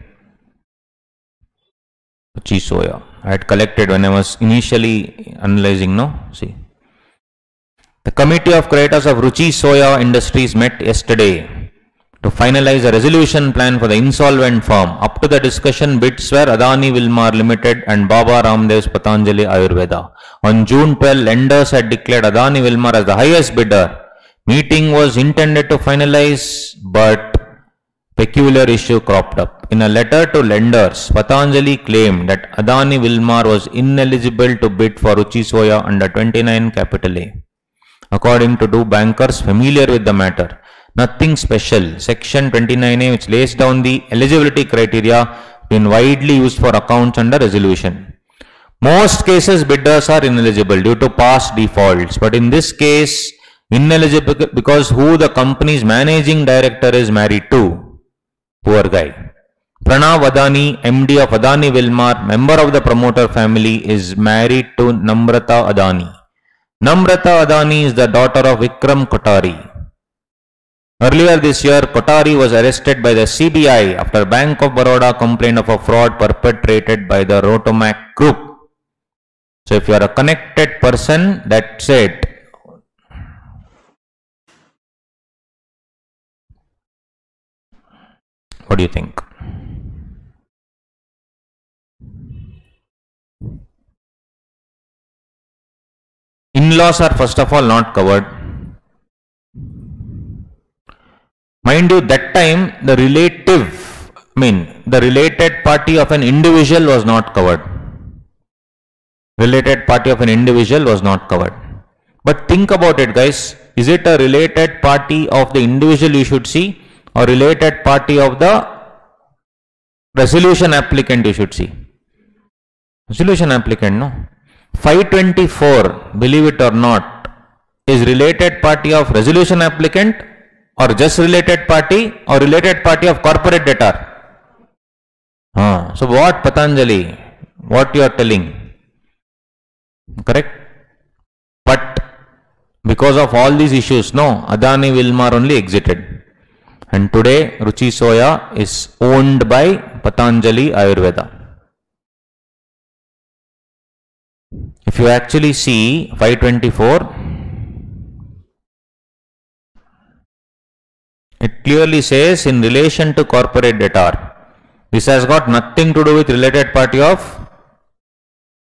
Chisoya. I had collected when I was initially analyzing, no? See. The committee of creditors of Ruchi Soya Industries met yesterday to finalize a resolution plan for the insolvent firm. Up to the discussion, bids were Adani Wilmar Limited and Baba Ramdev's Patanjali Ayurveda. On June 12, lenders had declared Adani Wilmar as the highest bidder. Meeting was intended to finalize, but peculiar issue cropped up. In a letter to lenders, Patanjali claimed that Adani Wilmar was ineligible to bid for Ruchi Soya under 29 capital A. According to two bankers familiar with the matter, nothing special. Section 29A, which lays down the eligibility criteria, been widely used for accounts under resolution. Most cases bidders are ineligible due to past defaults, but in this case, ineligible because who the company's managing director is married to. Poor guy. Pranav Adani, MD of Adani Wilmar, member of the promoter family, is married to Namrata Adani. Namrata Adani is the daughter of Vikram Kothari. Earlier this year, Kothari was arrested by the CBI after Bank of Baroda complained of a fraud perpetrated by the Rotomac group. So if you are a connected person, that's it. What do you think? In-laws are first of all not covered. Mind you, that time the relative, I mean, the related party of an individual was not covered. Related party of an individual was not covered. But think about it, guys. Is it a related party of the individual you should see, or related party of the resolution applicant you should see? Resolution applicant, no? 524, believe it or not, is related party of resolution applicant और just related party और related party of corporate debtor हा so what Patanjali what you are telling correct but because of all these issues no Adani Wilmar only exited and today Ruchi Soya is owned by Patanjali Ayurved if you actually see 524 it clearly says in relation to corporate debtor. This has got nothing to do with related party of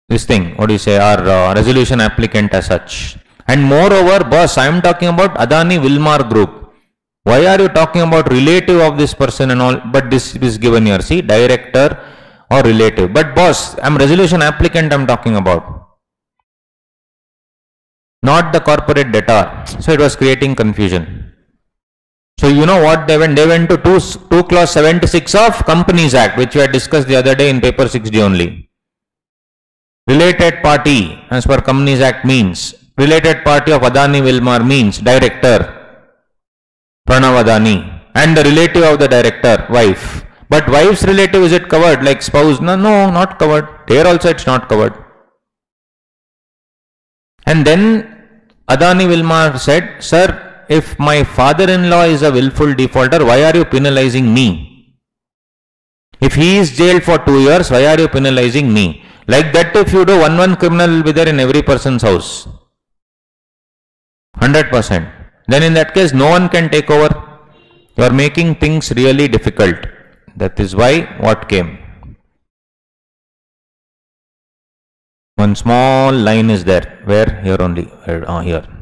this thing, what do you say, our uh, resolution applicant as such. And moreover, boss, I am talking about Adani Wilmar Group. Why are you talking about relative of this person and all? But this is given here, see, director or relative. But boss, I am resolution applicant I am talking about not the corporate debtor. So it was creating confusion. So you know what they went? They went to 2, 2 clause 76 of Companies Act, which we had discussed the other day in paper 6D only. Related party, as per Companies Act means, related party of Adani Wilmar means director, Pranav Adani, and the relative of the director, wife. But wife's relative, is it covered like spouse? No, no, not covered. Here also it's not covered. And then Adani Wilmar said, Sir, if my father-in-law is a willful defaulter, why are you penalizing me? If he is jailed for two years, why are you penalizing me? Like that, if you do one one criminal will be there in every person's house. 100%. Then in that case, no one can take over. You are making things really difficult. That is why what came. One small line is there. Where? Here only. Uh, here.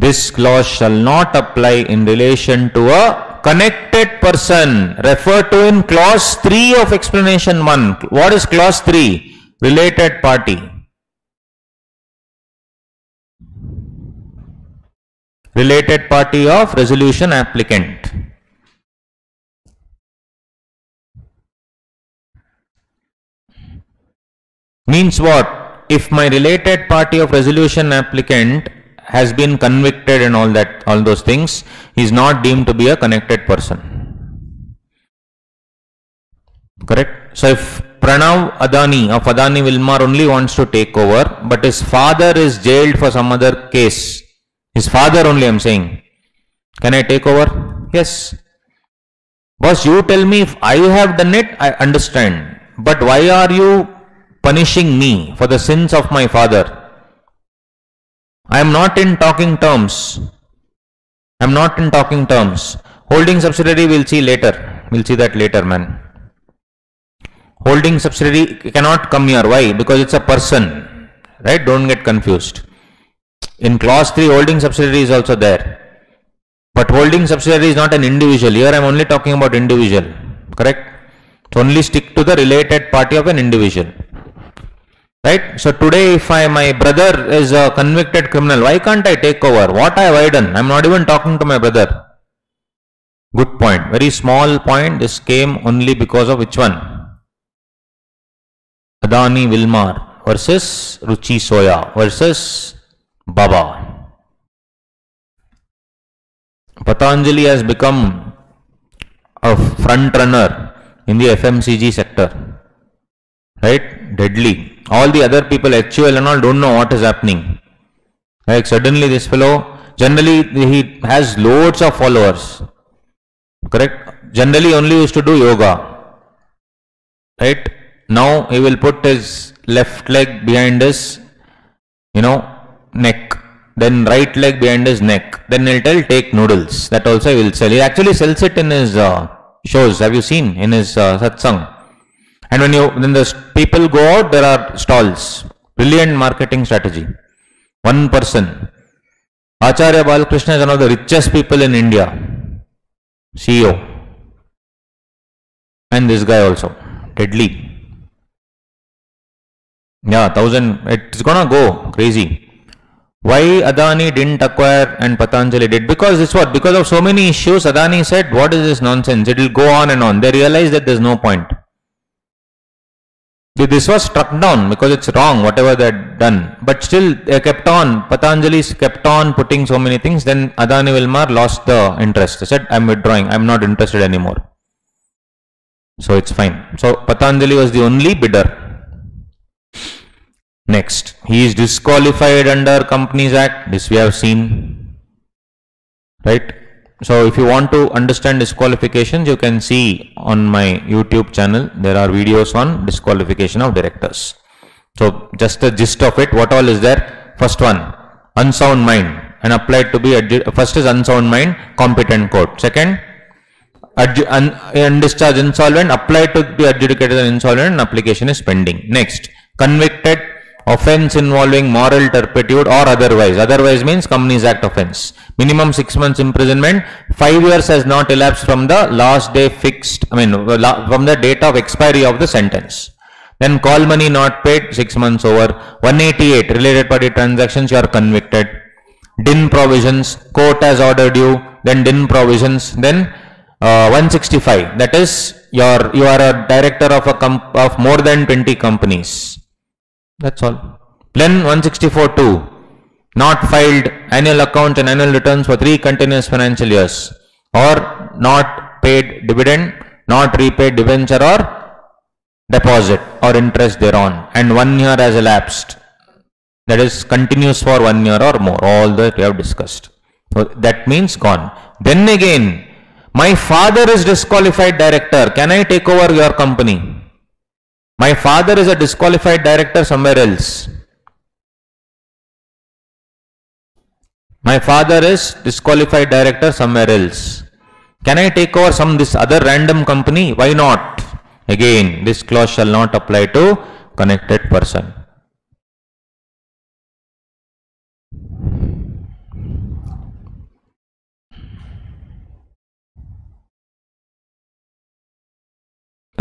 This clause shall not apply in relation to a connected person referred to in clause 3 of explanation 1. What is clause 3? Related party. Related party of resolution applicant. Means what? If my related party of resolution applicant has been convicted and all that, all those things, he is not deemed to be a connected person. Correct? So if Pranav Adani of Adani Wilmar only wants to take over, but his father is jailed for some other case, his father only I am saying, can I take over? Yes. Boss, you tell me if I have done it, I understand. But why are you punishing me for the sins of my father? I am not in talking terms. I am not in talking terms. Holding subsidiary we'll see later. We'll see that later, man. Holding subsidiary cannot come here. Why? Because it's a person. Right? Don't get confused. In clause 3, holding subsidiary is also there. But holding subsidiary is not an individual. Here I am only talking about individual. Correct? So only stick to the related party of an individual. Right? So today if I, my brother is a convicted criminal, why can't I take over? What have I done? I'm not even talking to my brother. Good point. Very small point. This came only because of which one? Adani Wilmar versus Ruchi Soya versus Baba. Patanjali has become a front runner in the FMCG sector. Right? Deadly all the other people, HUL and all, don't know what is happening. Like suddenly this fellow, generally he has loads of followers. Correct? Generally only used to do yoga. Right? Now he will put his left leg behind his, you know, neck. Then right leg behind his neck. Then he'll tell take noodles. That also he will sell. He actually sells it in his uh, shows. Have you seen in his uh, satsang? And when you when the people go out, there are stalls. Brilliant marketing strategy. One person. Acharya Balakrishna is one of the richest people in India. CEO. And this guy also. Deadly. Yeah, thousand. It's gonna go crazy. Why Adani didn't acquire and Patanjali did? Because it's what? Because of so many issues, Adani said, what is this nonsense? It will go on and on. They realized that there's no point. This was struck down because it's wrong, whatever they had done. But still, they kept on. Patanjali kept on putting so many things. Then Adani Wilmar lost the interest. They said, I'm withdrawing. I'm not interested anymore. So it's fine. So Patanjali was the only bidder. Next, he is disqualified under Companies Act. This we have seen. Right? So if you want to understand disqualifications, you can see on my YouTube channel, there are videos on disqualification of directors. So just the gist of it, what all is there? First one, unsound mind and applied to be, first is unsound mind, competent court. Second, un, undischarged insolvent, applied to be adjudicated as insolvent and application is pending. Next, convicted offense involving moral turpitude or otherwise. Otherwise means Companies Act offense. Minimum 6 months imprisonment. 5 years has not elapsed from the last day fixed, I mean from the date of expiry of the sentence. Then call money not paid, 6 months over. 188 related party transactions you are convicted. DIN provisions, court has ordered you. Then DIN provisions. Then uh, 165 that is your you are a director of a comp of more than 20 companies that's all. Plen 164.2 not filed annual accounts and annual returns for three continuous financial years or not paid dividend, not repaid debenture or deposit or interest thereon and one year has elapsed. That is continuous for one year or more, all that we have discussed. So that means gone. Then again, my father is disqualified director. Can I take over your company? My father is a disqualified director somewhere else. My father is disqualified director somewhere else. Can I take over some this other random company? Why not? Again, this clause shall not apply to connected person.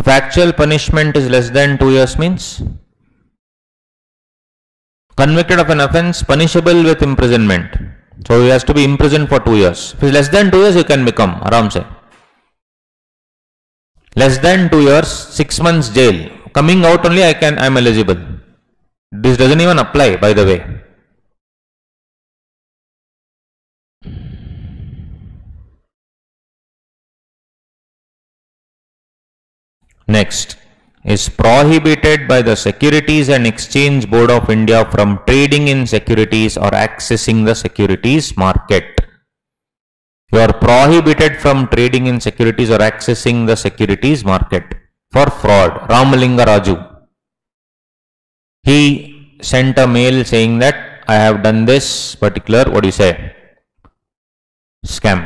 If actual punishment is less than 2 years means convicted of an offence punishable with imprisonment. So he has to be imprisoned for 2 years. If it's less than 2 years, you can become, aram se. Less than 2 years, 6 months jail. Coming out only I can, I am eligible. This doesn't even apply by the way. Next is prohibited by the Securities and Exchange Board of India from trading in securities or accessing the securities market. You are prohibited from trading in securities or accessing the securities market for fraud. Ramalinga Raju. He sent a mail saying that I have done this particular, what do you say, scam.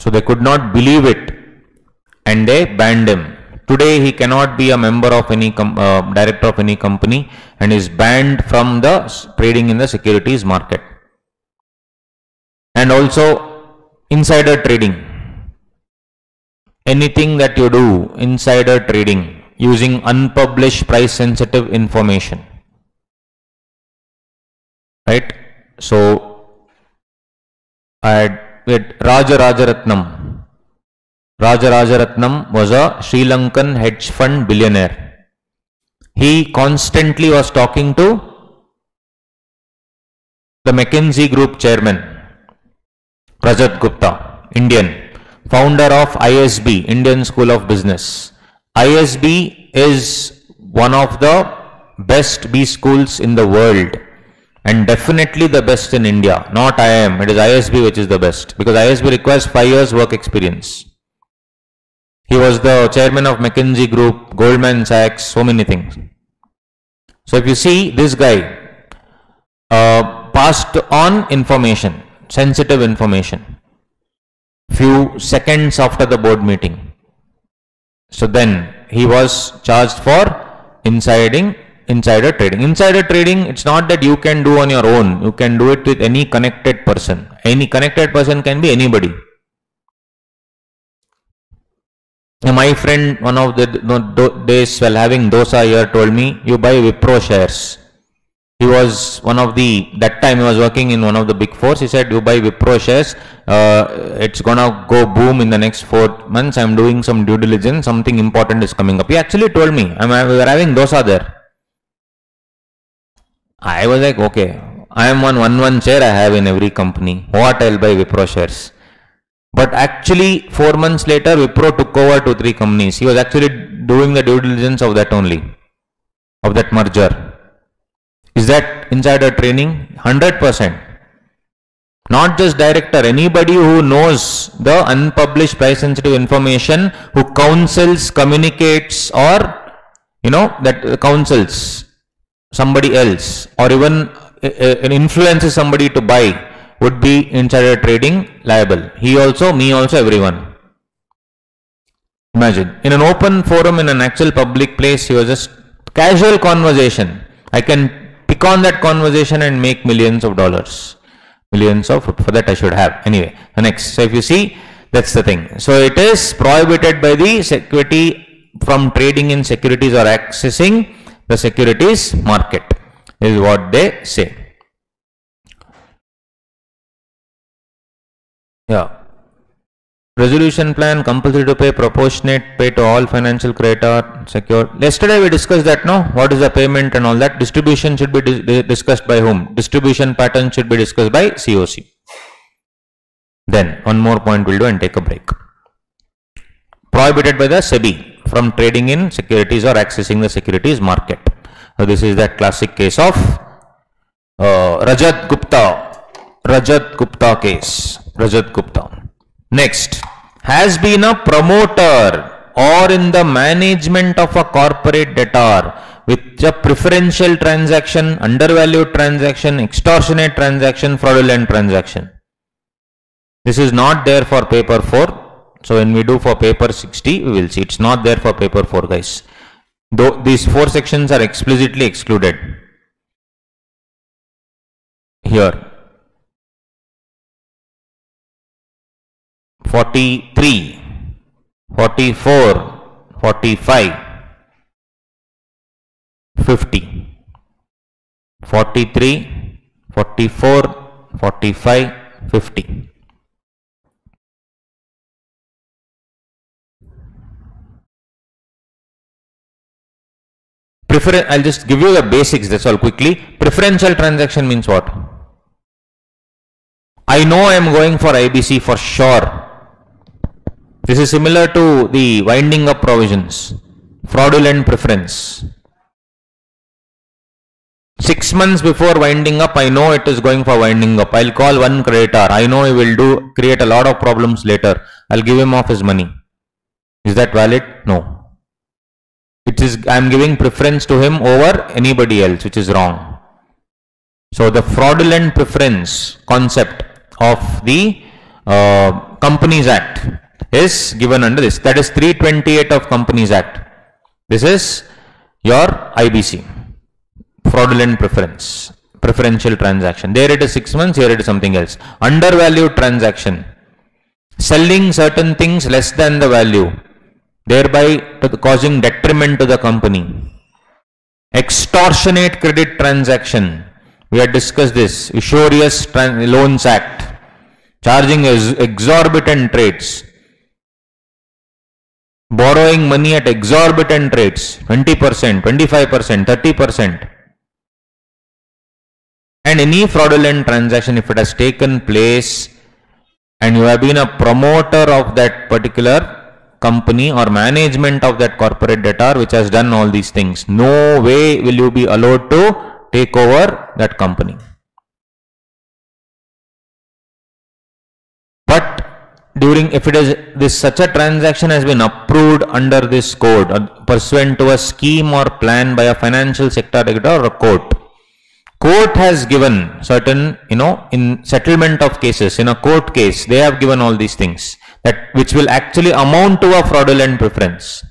So they could not believe it and they banned him. Today he cannot be a member of any uh, director of any company and is banned from the trading in the securities market. And also insider trading. Anything that you do insider trading using unpublished price sensitive information. Right? So I had with Raja Rajaratnam Ratnam was a Sri Lankan hedge fund billionaire. He constantly was talking to the McKinsey Group chairman, Rajat Gupta, Indian, founder of ISB, Indian School of Business. ISB is one of the best B schools in the world. and definitely the best in India. Not IIM, it is ISB which is the best because ISB requires 5 years work experience. He was the chairman of McKinsey Group, Goldman Sachs, so many things. So if you see this guy uh, passed on information, sensitive information, few seconds after the board meeting. So then he was charged for insiding insider trading. Insider trading, it's not that you can do on your own. You can do it with any connected person. Any connected person can be anybody. My friend, one of the days while having dosa here told me, you buy Wipro shares. He was one of the, that time he was working in one of the big fours. He said, you buy Wipro shares, uh, it's gonna go boom in the next four months. I'm doing some due diligence, something important is coming up. He actually told me, I'm, we were having dosa there. I was like, okay, I am on one one share I have in every company. What I'll buy Wipro shares. But actually, four months later, Wipro took over two, three companies. He was actually doing the due diligence of that only, of that merger. Is that insider trading? 100%. Not just director, anybody who knows the unpublished price sensitive information, who counsels, communicates or, you know, that counsels somebody else or even uh, uh, influences somebody to buy would be insider trading liable. He also, me also, everyone. Imagine, in an open forum, in an actual public place, he was just casual conversation. I can pick on that conversation and make millions of dollars. Millions of, for that I should have. Anyway, the next. So if you see, that's the thing. So it is prohibited by the security from trading in securities or accessing the securities market is what they say. Yeah. Resolution plan compulsory to pay proportionate pay to all financial creditor secure. Yesterday we discussed that no what is the payment and all that distribution should be dis discussed by whom distribution pattern should be discussed by COC. Then one more point we'll do and take a break. Prohibited by the SEBI from trading in securities or accessing the securities market. So this is that classic case of uh, Rajat Gupta, Rajat Gupta case, Rajat Gupta. Next, has been a promoter or in the management of a corporate debtor with a preferential transaction, undervalued transaction, extortionate transaction, fraudulent transaction. This is not there for paper 4. So when we do for paper 60, we will see it's not there for paper 4 guys. Though these four sections are explicitly excluded. Here 43, 44, 45, 50, 43, 44, 45, 50. Prefer I'll just give you the basics, that's all quickly. Preferential transaction means what? I know I am going for IBC for sure. This is similar to the winding up provisions, fraudulent preference. Six months before winding up, I know it is going for winding up. I'll call one creditor. I know he will do create a lot of problems later. I'll give him off his money. Is that valid? No. It is I am giving preference to him over anybody else, which is wrong. So the fraudulent preference concept of the uh, Companies Act is given under this. That is 328 of Companies Act. This is your IBC, fraudulent preference, preferential transaction. There it is 6 months, here it is something else. Undervalued transaction, selling certain things less than the value, thereby causing detriment to the company. Extortionate credit transaction, we had discussed this, Usurious Loans Act, charging exorbitant rates borrowing money at exorbitant rates 20%, 25%, 30%. And any fraudulent transaction, if it has taken place and you have been a promoter of that particular company or management of that corporate debtor which has done all these things, no way will you be allowed to take over that company. During if it is this such a transaction has been approved under this code or pursuant to a scheme or plan by a financial sector regulator or a court. Court has given certain you know in settlement of cases in a court case they have given all these things that which will actually amount to a fraudulent preference.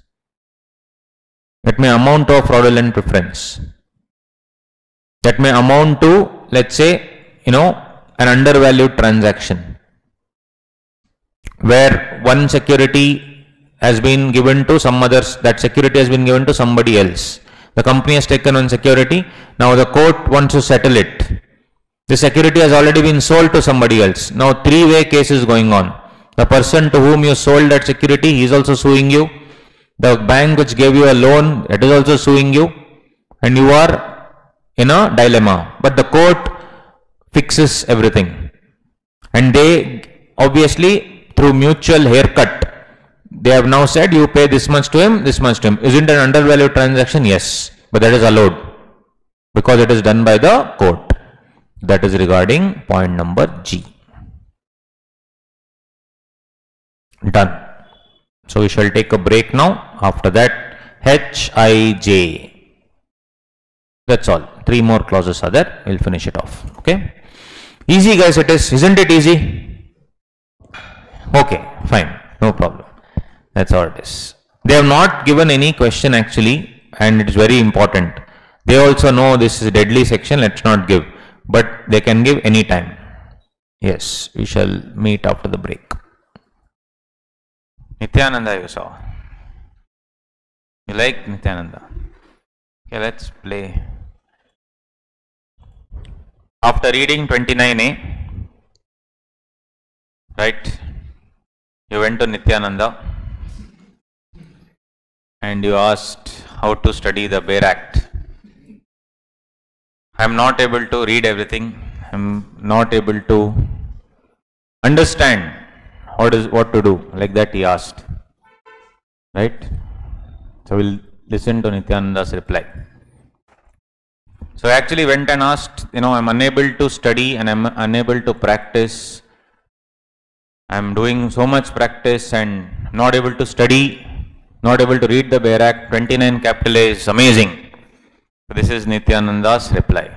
It may amount to a fraudulent preference. That may amount to let's say you know an undervalued transaction where one security has been given to some others that security has been given to somebody else. The company has taken on security now the court wants to settle it. The security has already been sold to somebody else. Now three way case is going on. The person to whom you sold that security he is also suing you. The bank which gave you a loan it is also suing you. And you are in a dilemma. But the court fixes everything. And they obviously through mutual haircut. They have now said you pay this much to him this much to him. Isn't an undervalued transaction? Yes. But that is allowed because it is done by the court. That is regarding point number g. Done. So we shall take a break now. After that h i j. That's all. Three more clauses are there. We'll finish it off. Okay? Easy guys it is. Isn't it easy Okay, fine, no problem. That's all it is. They have not given any question actually, and it is very important. They also know this is a deadly section, let's not give, but they can give any time. Yes, we shall meet after the break. Nityananda, you saw. You like Nityananda? Okay, let's play. After reading 29a, right? You went to Nityananda and you asked how to study the Bare Act. I am not able to read everything. I am not able to understand what is what to do. Like that he asked. Right? So we'll listen to Nityananda's reply. So I actually went and asked, you know, I'm unable to study and I'm unable to practice I'm doing so much practice and not able to study, not able to read the Bare Act. 29 capital A is amazing. This is Nityananda's reply.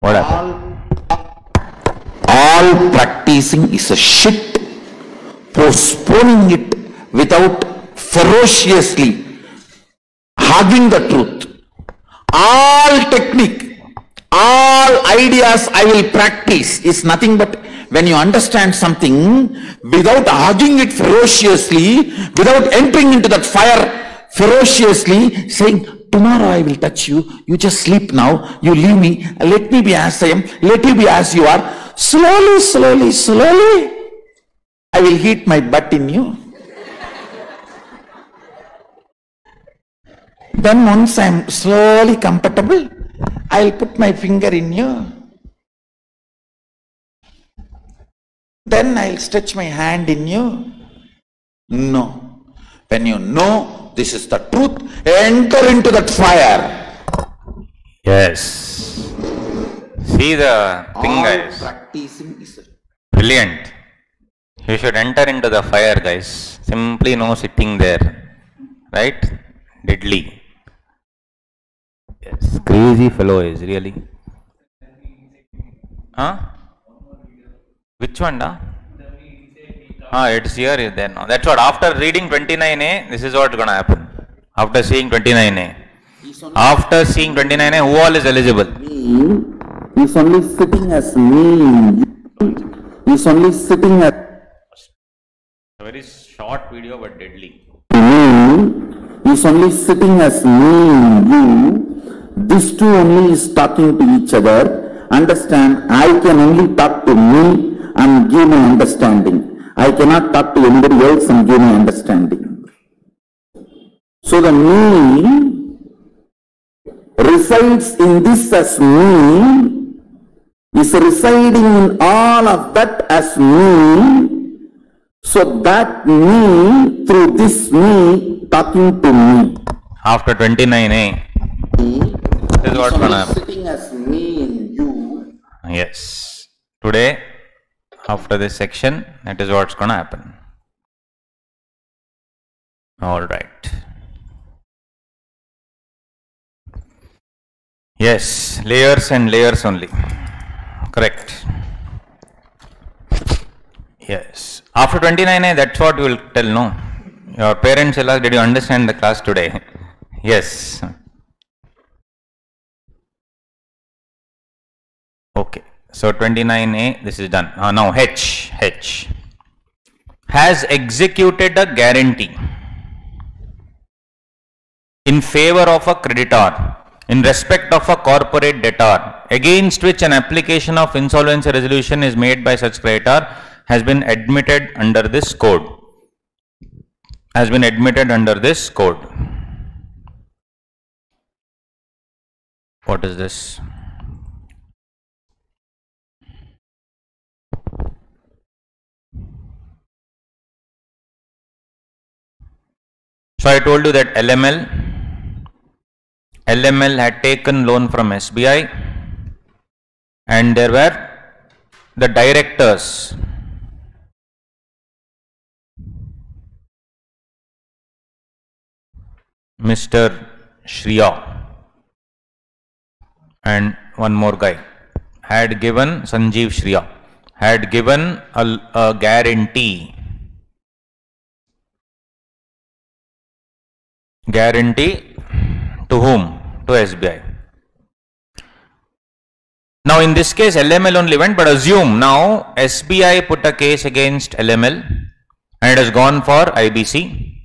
What happened? all practicing is a shit postponing it without ferociously hugging the truth all technique all ideas i will practice is nothing but when you understand something without hugging it ferociously without entering into that fire ferociously saying tomorrow i will touch you. You just sleep now. You leave me. Let me be as i am. Let you be as you are. Slowly slowly slowly i will heat my butt in you. Then once i am slowly comfortable i'll put my finger in you then i'll stretch my hand in you no when you know this is the truth enter into that fire Yes. See the thing, All guys. practicing is Brilliant. You should enter into the fire, guys. Simply no sitting there. Right? Deadly. Yes. Crazy fellow is really. Huh? Which one, da? Ah, it's here, is there now. That's what. After reading 29a, this is what's gonna happen. After seeing 29a. After seeing 29a, who all is eligible? me is only sitting as me is only sitting as A very short video but deadly. me is only sitting as me you these two only is talking to each other. Understand i can only talk to me and give my understanding. I cannot talk to anybody else and give my understanding. So the me resides in this as me is residing in all of that as me so that me through this me talking to me. After 29a, this is what's gonna sitting as me in you. Yes. today after this section that is what's going to happen. All right. Yes layers and layers only. Correct. Yes. After 29a that's what you will tell no? Your parents will ask did you understand the class today? (laughs) Yes okay so 29A, this is done. Uh, now H, H. Has executed a guarantee in favor of a creditor in respect of a corporate debtor against which an application of insolvency resolution is made by such creditor has been admitted under this code. Has been admitted under this code. What is this So I told you that LML, LML had taken loan from SBI and there were the directors Mr. Shriya and one more guy had given Sanjeev Shriya had given a, a guarantee guarantee to whom? To SBI. Now in this case LML only went but assume now SBI put a case against LML and it has gone for IBC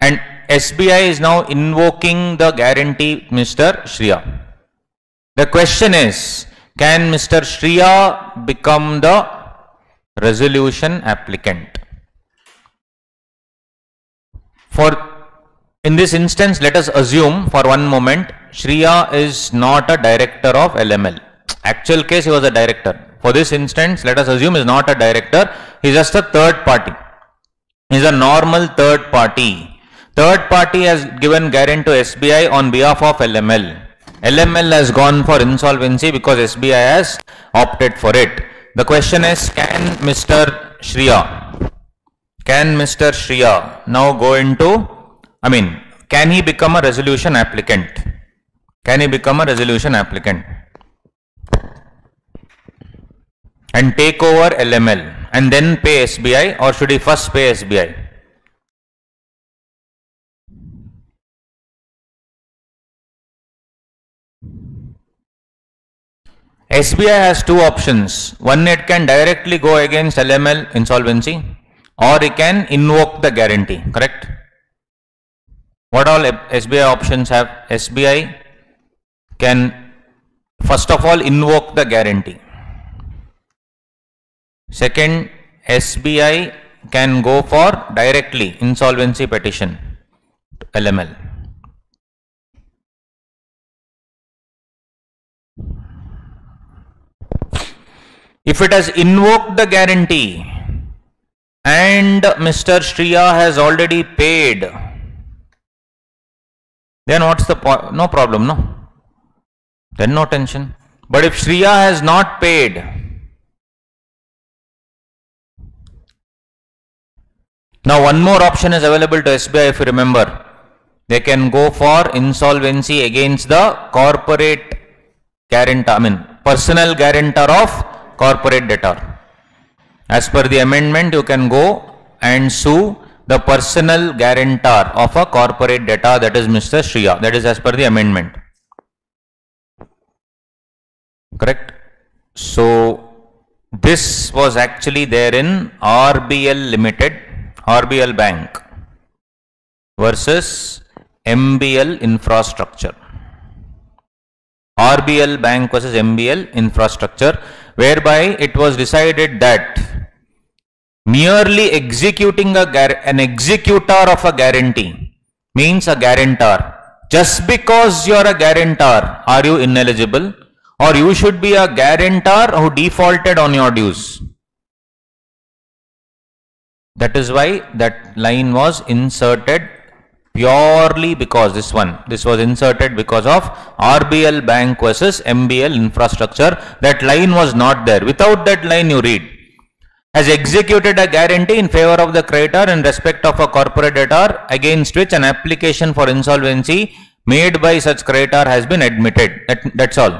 and SBI is now invoking the guarantee Mr. Shriya. The question is can Mr. Shriya become the resolution applicant? For in this instance, let us assume for one moment Shriya is not a director of LML. Actual case, he was a director. For this instance, let us assume he is not a director, he is just a third party. He is a normal third party. Third party has given guarantee to SBI on behalf of LML. LML has gone for insolvency because SBI has opted for it. The question is, can Mr. Shriya, can Mr. Shriya now go into I mean, can he become a resolution applicant? Can he become a resolution applicant? And take over LML and then pay SBI or should he first pay SBI? SBI has two options. One, it can directly go against LML insolvency or it can invoke the guarantee, correct? What all SBI options have? SBI can first of all invoke the guarantee. Second, SBI can go for directly insolvency petition LML. If it has invoked the guarantee and Mr. Shriya has already paid then what's the no problem, no? Then no tension. But if Shriya has not paid, now one more option is available to SBI if you remember. They can go for insolvency against the corporate guarantor, I mean personal guarantor of corporate debtor. As per the amendment, you can go and sue the personal guarantor of a corporate debtor that is Mr. Shriya. That is as per the amendment. Correct? So, this was actually there in RBL Limited, RBL Bank versus MBL Infrastructure. RBL Bank versus MBL Infrastructure, whereby it was decided that merely executing a an executor of a guarantee means a guarantor just because you are a guarantor are you ineligible or you should be a guarantor who defaulted on your dues that is why that line was inserted purely because this one, this was inserted because of RBL Bank versus MBL infrastructure. That line was not there. Without that line, you read has executed a guarantee in favor of the creditor in respect of a corporate debtor against which an application for insolvency made by such creditor has been admitted. That, that's all.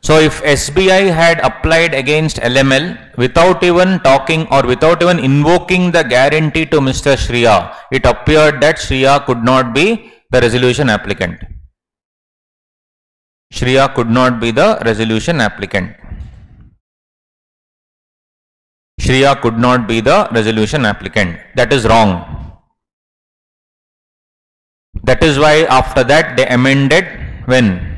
So if SBI had applied against LML without even talking or without even invoking the guarantee to Mr. Shriya, it appeared that Shriya could not be the resolution applicant. Shriya could not be the resolution applicant. Shriya could not be the resolution applicant. That is wrong. That is why after that they amended when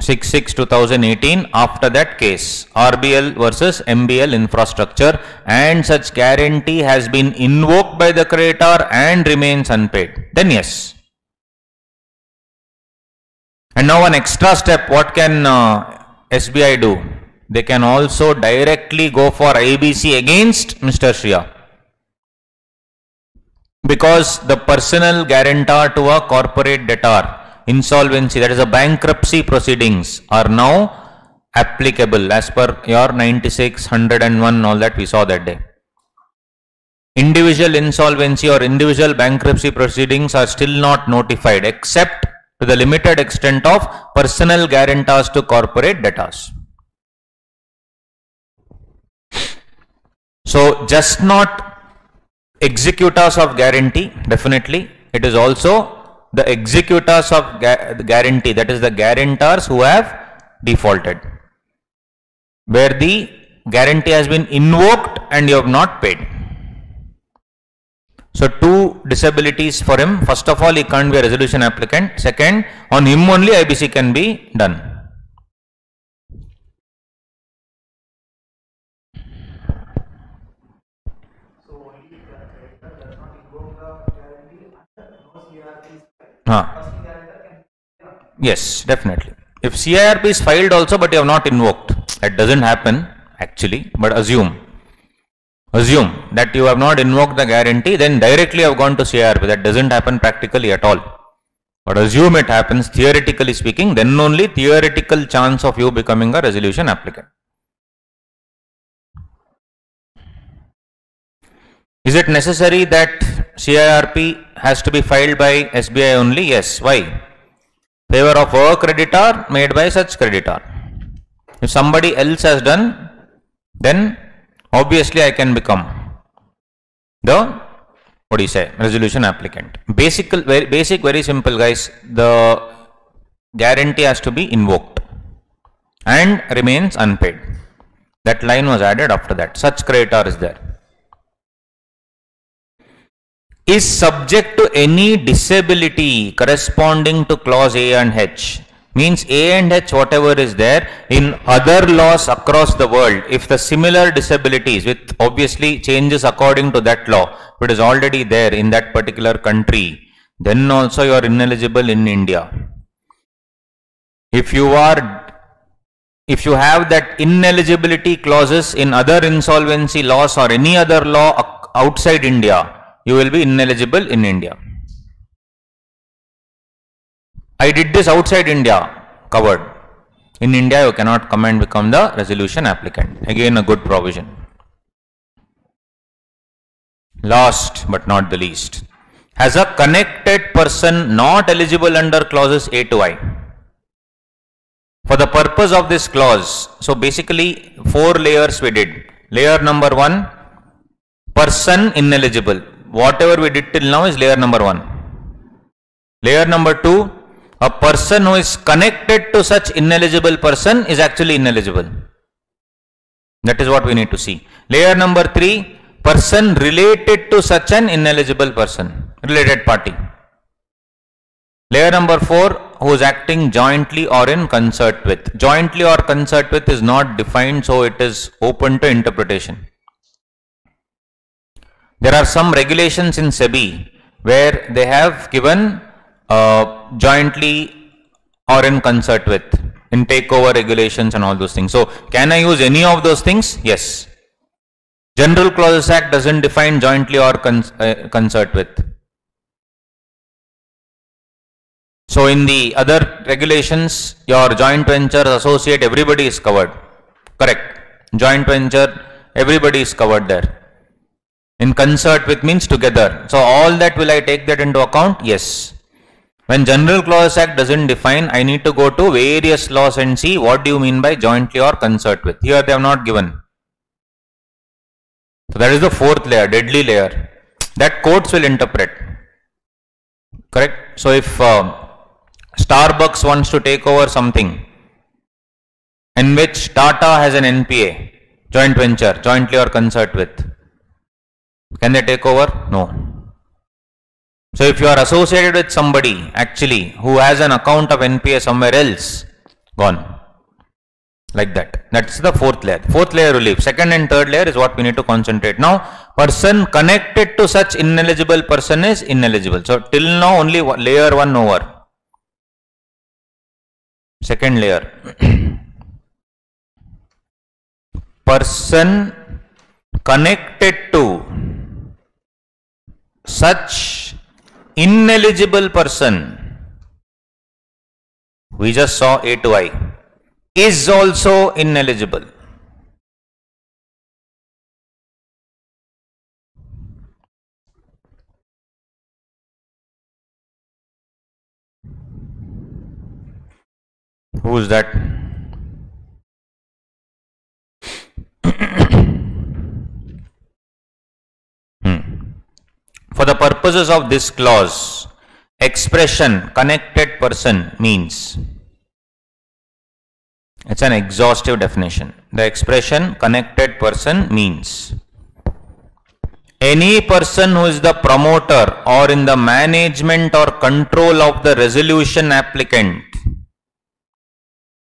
6 2018 after that case RBL versus MBL infrastructure and such guarantee has been invoked by the creditor and remains unpaid then yes and now an extra step what can uh, SBI do they can also directly go for IBC against Mr. Shriya. Because the personal guarantor to a corporate debtor, insolvency, that is a bankruptcy proceedings are now applicable as per your 96, 101, all that we saw that day. Individual insolvency or individual bankruptcy proceedings are still not notified except to the limited extent of personal guarantors to corporate debtors. So just not executors of guarantee, definitely. It is also the executors of guarantee, that is the guarantors who have defaulted. Where the guarantee has been invoked and you have not paid. So two disabilities for him. First of all, he can't be a resolution applicant. Second, on him only IBC can be done. Huh. Yes, definitely. If CIRP is filed also but you have not invoked, that doesn't happen actually, but assume. Assume that you have not invoked the guarantee, then directly have gone to CIRP. That doesn't happen practically at all. But assume it happens, theoretically speaking, then only theoretical chance of you becoming a resolution applicant. Is it necessary that CIRP has to be filed by SBI only? Yes. Why? Favor of a creditor made by such creditor. If somebody else has done, then obviously I can become the what do you say resolution applicant. Basic, very, basic, very simple, guys. The guarantee has to be invoked and remains unpaid. That line was added after that. Such creditor is there is subject to any disability corresponding to clause A and H. Means A and H whatever is there in other laws across the world if the similar disabilities with obviously changes according to that law if it is already there in that particular country then also you are ineligible in India. If you are if you have that ineligibility clauses in other insolvency laws or any other law outside India you will be ineligible in India. I did this outside India, covered. In India, you cannot come and become the resolution applicant. Again, a good provision. Last but not the least, has a connected person not eligible under clauses A to I. For the purpose of this clause, so basically four layers we did. Layer number one, person ineligible whatever we did till now is layer number one. Layer number two, a person who is connected to such ineligible person is actually ineligible. That is what we need to see. Layer number three, person related to such an ineligible person, related party. Layer number four, who is acting jointly or in concert with. Jointly or concert with is not defined, so it is open to interpretation. There are some regulations in SEBI where they have given uh, jointly or in concert with in takeover regulations and all those things. So can I use any of those things? Yes. General Clauses Act doesn't define jointly or cons- uh, concert with. So in the other regulations, your joint venture, associate, everybody is covered. Correct. Joint venture, everybody is covered there. In concert with means together. So all that will I take that into account? Yes. When General Clause Act doesn't define, I need to go to various laws and see what do you mean by jointly or concert with. Here they have not given. So that is the fourth layer, deadly layer. That courts will interpret. Correct? So if uh, Starbucks wants to take over something in which Tata has an NPA, joint venture, jointly or concert with, can they take over? No. So if you are associated with somebody actually who has an account of NPA somewhere else, gone. Like that. That's the fourth layer. Fourth layer relief. Second and third layer is what we need to concentrate. Now, person connected to such ineligible person is ineligible. So till now only layer one over. Second layer. person connected to such ineligible person we just saw a to i is also ineligible. Who is that For the purposes of this clause, expression connected person means it's an exhaustive definition. The expression connected person means any person who is the promoter or in the management or control of the resolution applicant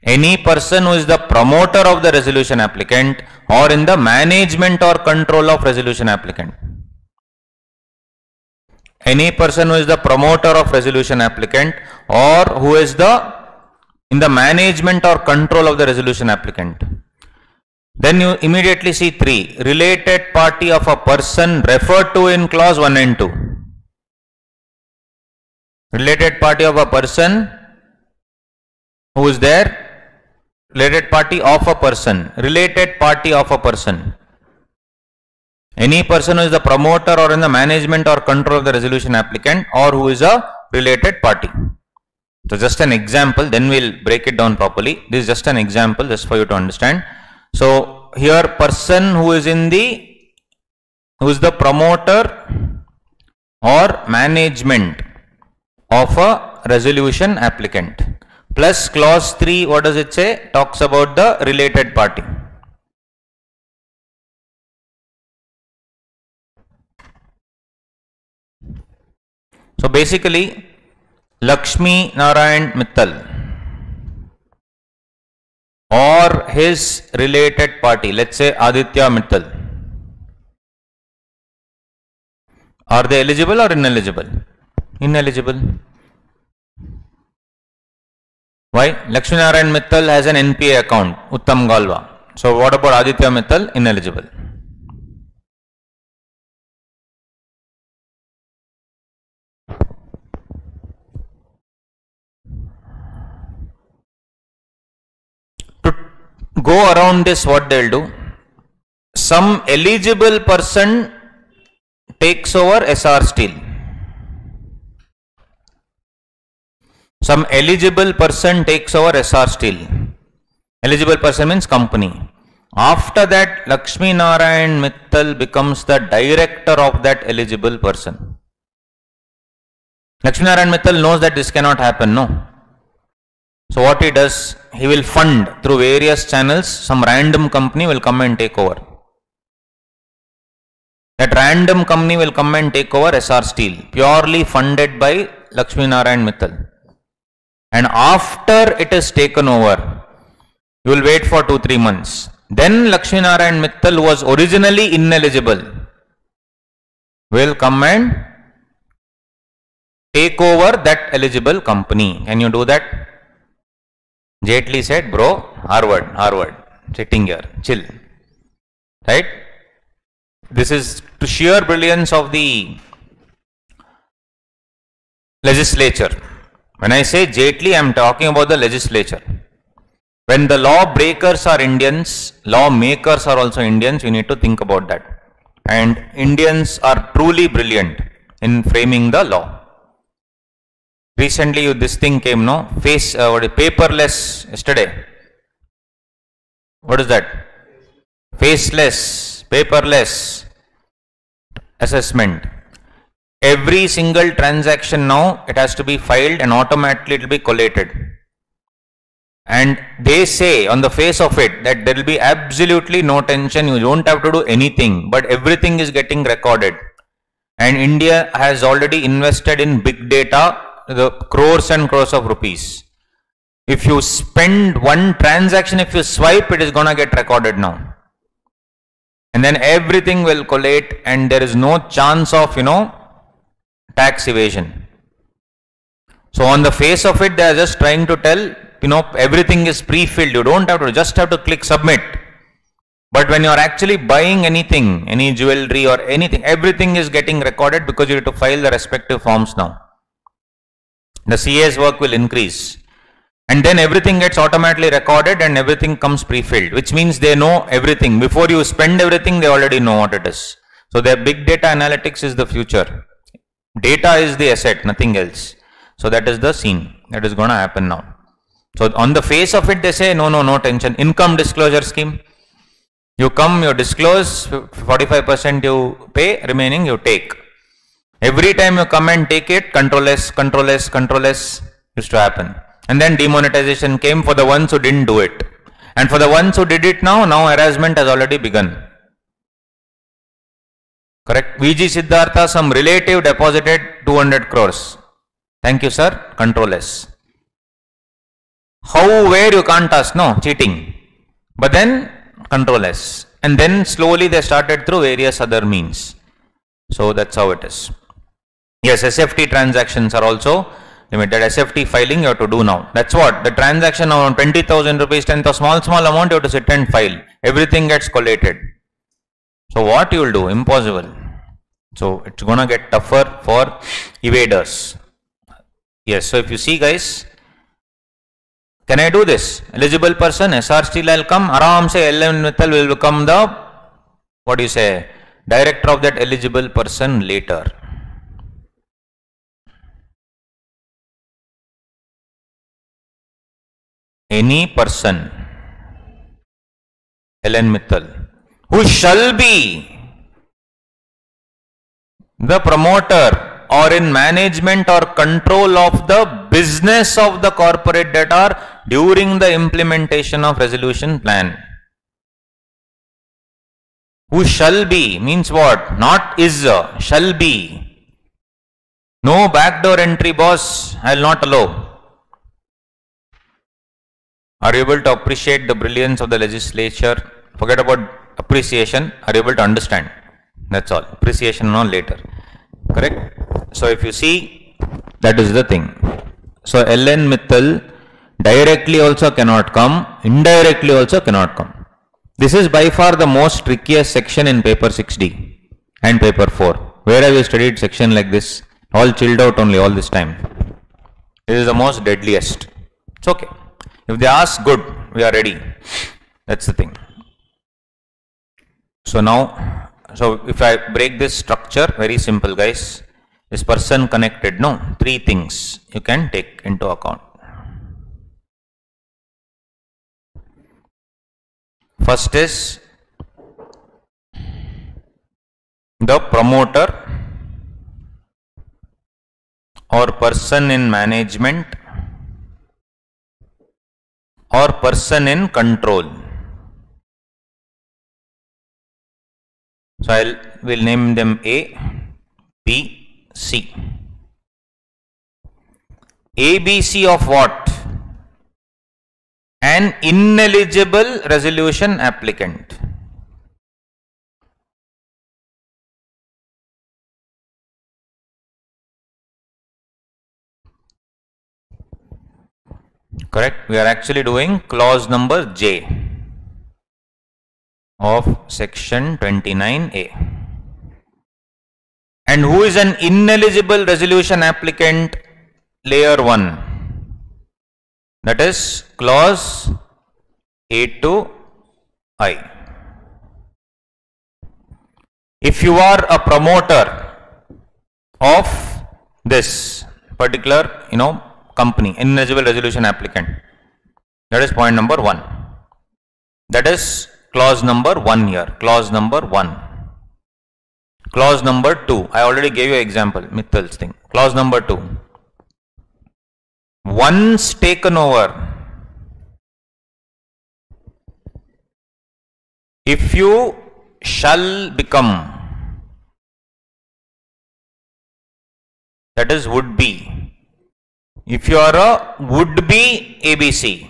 any person who is the promoter of the resolution applicant or in the management or control of resolution applicant any person who is the promoter of resolution applicant or who is the in the management or control of the resolution applicant. Then you immediately see three. Related party of a person referred to in clause 1 and 2 related party of a person who is there. Related party of a person. Related party of a person any person who is the promoter or in the management or control of the resolution applicant or who is a related party. So just an example, then we'll break it down properly. This is just an example just for you to understand. So here person who is in the, who is the promoter or management of a resolution applicant. Plus clause 3, what does it say? Talks about the related party. So basically, Lakshmi Narayan Mittal or his related party, let's say Aditya Mittal, are they eligible or ineligible? Ineligible. Why? Lakshmi Narayan Mittal has an NPA account, Uttam Galva. So what about Aditya Mittal? Ineligible. to go around this what they'll do. Some eligible person takes over Essar steel. Some eligible person takes over Essar steel. Eligible person means company. After that Lakshmi Narayan Mittal becomes the director of that eligible person. Lakshmi Narayan Mittal knows that this cannot happen no so what he does, he will fund through various channels, some random company will come and take over. That random company will come and take over Essar Steel, purely funded by Lakshmi Narayan Mittal. And after it is taken over, you will wait for 2-3 months. Then Lakshmi Narayan Mittal was originally ineligible, will come and take over that eligible company. Can you do that? Jaitley said, bro, Harvard, Harvard, sitting here, chill. Right? this is to sheer brilliance of the legislature. When I say Jaitley, I am talking about the legislature. When the law breakers are Indians, law makers are also Indians, you need to think about that. And Indians are truly brilliant in framing the law. Recently, this thing came, no? Face, uh, what is paperless yesterday. What is that? Faceless, paperless assessment. Every single transaction now, it has to be filed and automatically it will be collated. And they say on the face of it that there will be absolutely no tension, you don't have to do anything, but everything is getting recorded. And India has already invested in big data, the crores and crores of rupees. If you spend one transaction, if you swipe, it is gonna get recorded now. And then everything will collate and there is no chance of, you know, tax evasion. So on the face of it, they are just trying to tell you know everything is pre-filled you don't have to just have to click submit but when you are actually buying anything any jewelry or anything everything is getting recorded because you have to file the respective forms now the CA's work will increase and then everything gets automatically recorded and everything comes pre-filled which means they know everything before you spend everything they already know what it is so their big data analytics is the future data is the asset nothing else so that is the scene that is going to happen now so on the face of it, they say, no, no, no tension. Income disclosure scheme. You come, you disclose, 45% you pay, remaining you take. Every time you come and take it, control S, control S, control S used to happen. And then demonetization came for the ones who didn't do it. And for the ones who did it now, now harassment has already begun. Correct? VG Siddhartha, some relative deposited 200 crores. Thank you, sir. Control S. How, where you can't ask, no, cheating. But then control S. And then slowly they started through various other means. So that's how it is. Yes, SFT transactions are also limited. SFT filing you have to do now. That's what the transaction around 20,000 rupees, 10,000 small, small amount you have to sit and file. Everything gets collated. So what you will do? Impossible. So it's gonna get tougher for evaders. Yes, so if you see guys, can I do this? Eligible person, Essar steel I'll come. Aram say L N Mittal will become the, what do you say, director of that eligible person later. Any person, L N Mittal, who shall be the promoter or in management or control of the business of the corporate debtor during the implementation of resolution plan. Who shall be means what? Not is, uh, shall be. No backdoor entry, boss. I will not allow. Are you able to appreciate the brilliance of the legislature? Forget about appreciation. Are you able to understand? That's all. Appreciation on later. Correct? So if you see, that is the thing. So L N Mittal directly also cannot come, indirectly also cannot come. This is by far the most trickiest section in paper 6D and paper 4. Where have you studied section like this? All chilled out only all this time. This is the most deadliest. It's okay. If they ask, good, we are ready. That's the thing. So now, so if I break this structure, very simple guys This person connected no three things you can take into account first is the promoter or person in management or person in control so i will name them a b C. ABC of what? An ineligible resolution applicant. Correct? We are actually doing clause number J of section 29A. And who is an ineligible resolution applicant? Layer 1. That is clause A to I. If you are a promoter of this particular, you know, company, ineligible resolution applicant, that is point number 1. That is clause number 1 here, clause number 1. Clause number 2, I already gave you example, Mittal's thing. Clause number 2. Once taken over, if you shall become, that is would be. If you are a would be ABC,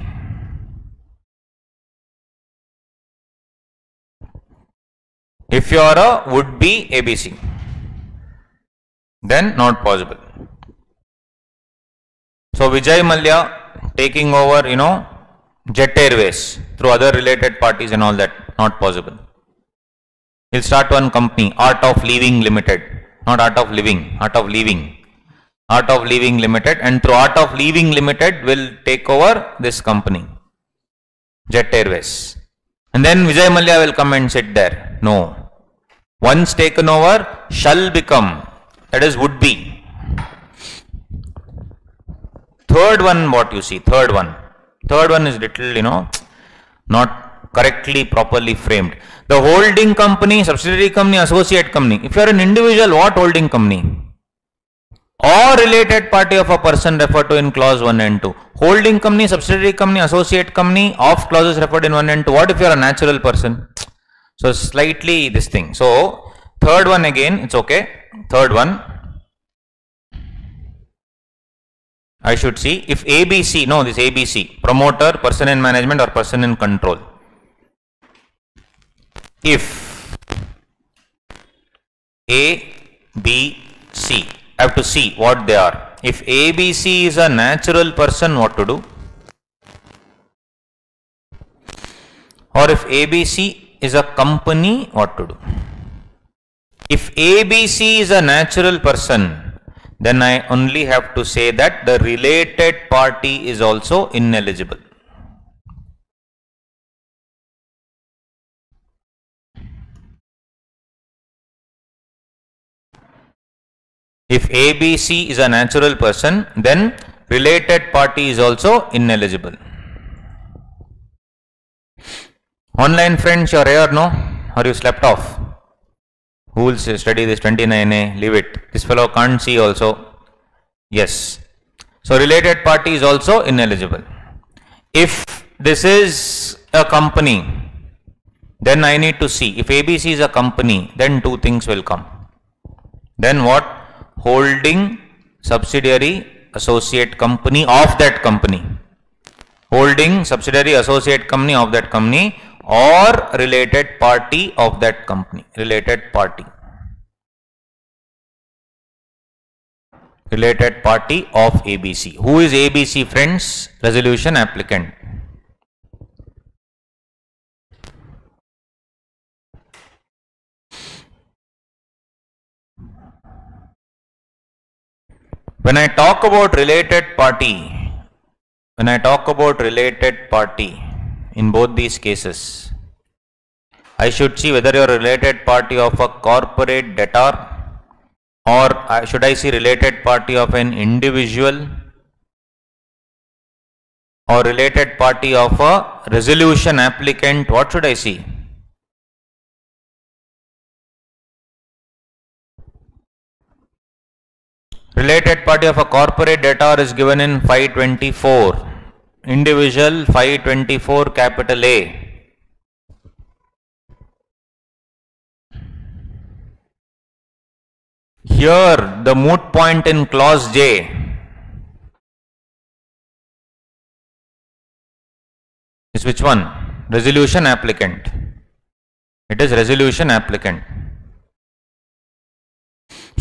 if you are a would be ABC, then not possible. So Vijay Mallya taking over, you know, Jet Airways through other related parties and all that, not possible. He'll start one company, Art of Living Limited, not Art of Living, Art of Living. Art of Living Limited and through Art of Living Limited will take over this company, Jet Airways. And then Vijay Mallya will come and sit there. No. Once taken over, shall become, that is would be. Third one, what you see, third one. Third one is little, you know, not correctly, properly framed. The holding company, subsidiary company, associate company. If you are an individual, what holding company? Or related party of a person referred to in clause 1 and 2. Holding company, subsidiary company, associate company of clauses referred in 1 and 2. What if you are a natural person? So slightly this thing. So third one again, it's okay. Third one. I should see if ABC, no, this ABC, promoter, person in management or person in control. If A, B, C, have to see what they are. If ABC is a natural person, what to do? Or if ABC is a company, what to do? If ABC is a natural person, then I only have to say that the related party is also ineligible. If ABC is a natural person, then related party is also ineligible. Online friends, you're here, no? Or you slept off? Who will study this 29A? Leave it. This fellow can't see also. Yes. So related party is also ineligible. If this is a company, then I need to see. If ABC is a company, then two things will come. Then what? Holding subsidiary associate company of that company. Holding subsidiary associate company of that company or related party of that company. Related party. Related party of ABC. Who is ABC friends? Resolution applicant. When I talk about related party, when I talk about related party in both these cases, I should see whether you are related party of a corporate debtor or uh, should I see related party of an individual or related party of a resolution applicant. What should I see? Related party of a corporate debtor is given in 524. Individual 524 capital A. Here the moot point in clause J is which one? Resolution applicant. It is resolution applicant.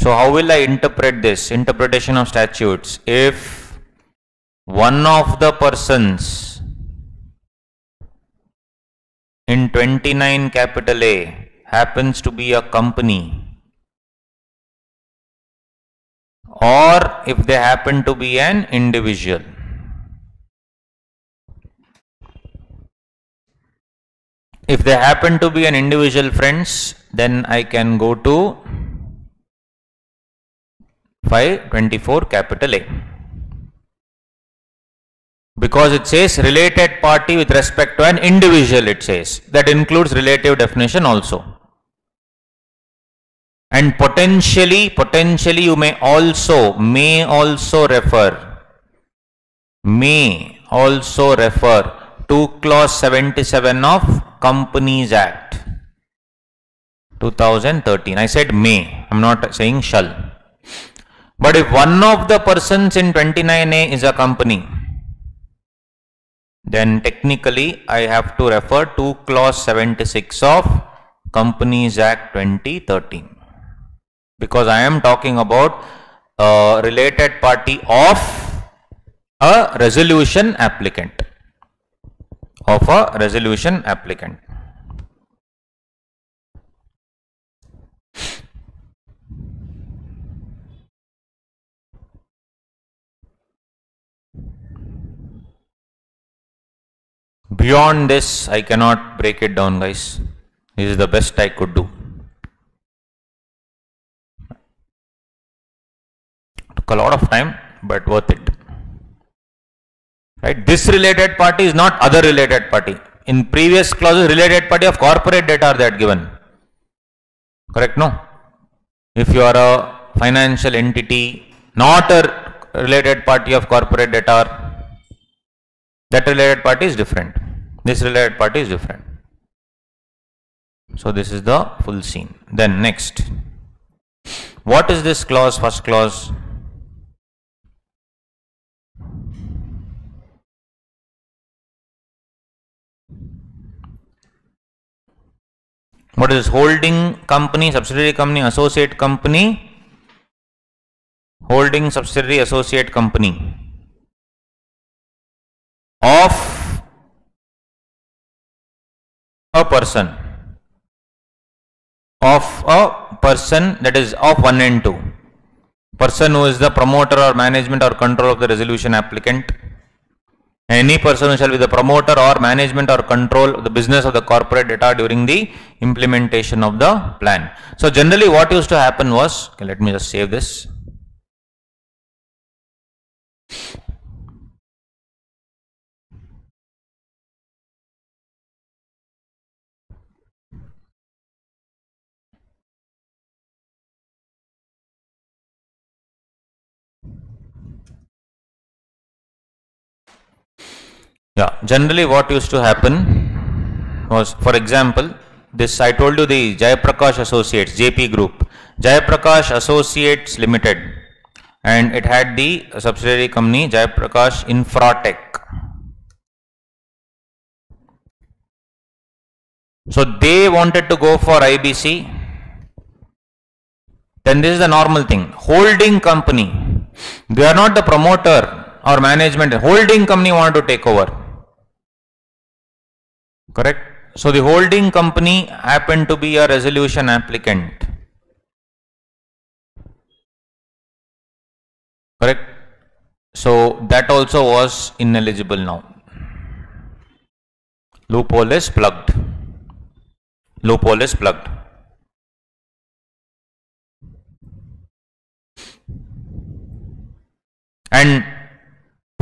So how will I interpret this? Interpretation of statutes. If one of the persons in 29 capital A happens to be a company or if they happen to be an individual. If they happen to be an individual friends, then I can go to 524 capital A. Because it says related party with respect to an individual, it says. That includes relative definition also. And potentially, potentially you may also, may also refer, may also refer to clause 77 of Companies Act 2013. I said may, I'm not saying shall. But if one of the persons in 29A is a company, then technically I have to refer to clause 76 of Companies Act 2013 because I am talking about a related party of a resolution applicant of a resolution applicant. Beyond this, I cannot break it down, guys. This is the best I could do. Took a lot of time, but worth it. Right? This related party is not other related party. In previous clauses, related party of corporate debtor are that given. Correct? No. If you are a financial entity, not a related party of corporate debtor, that related party is different. This related party is different. So this is the full scene. Then next. What is this clause, first clause? What is holding company, subsidiary company, associate company, holding subsidiary associate company of a person of a person that is of 1 and 2 person who is the promoter or management or control of the resolution applicant any person who shall be the promoter or management or control of the business of the corporate debtor during the implementation of the plan. So generally what used to happen was, okay, let me just save this. Yeah, generally what used to happen was, for example, this I told you the Jayaprakash Associates, JP Group, Jayaprakash Associates Limited, and it had the subsidiary company Jayaprakash Infratech. So they wanted to go for IBC. Then this is the normal thing. Holding company. They are not the promoter or management. Holding company want to take over. Correct? So the holding company happened to be a resolution applicant. Correct? So that also was ineligible now. Loophole is plugged. Loophole is plugged. And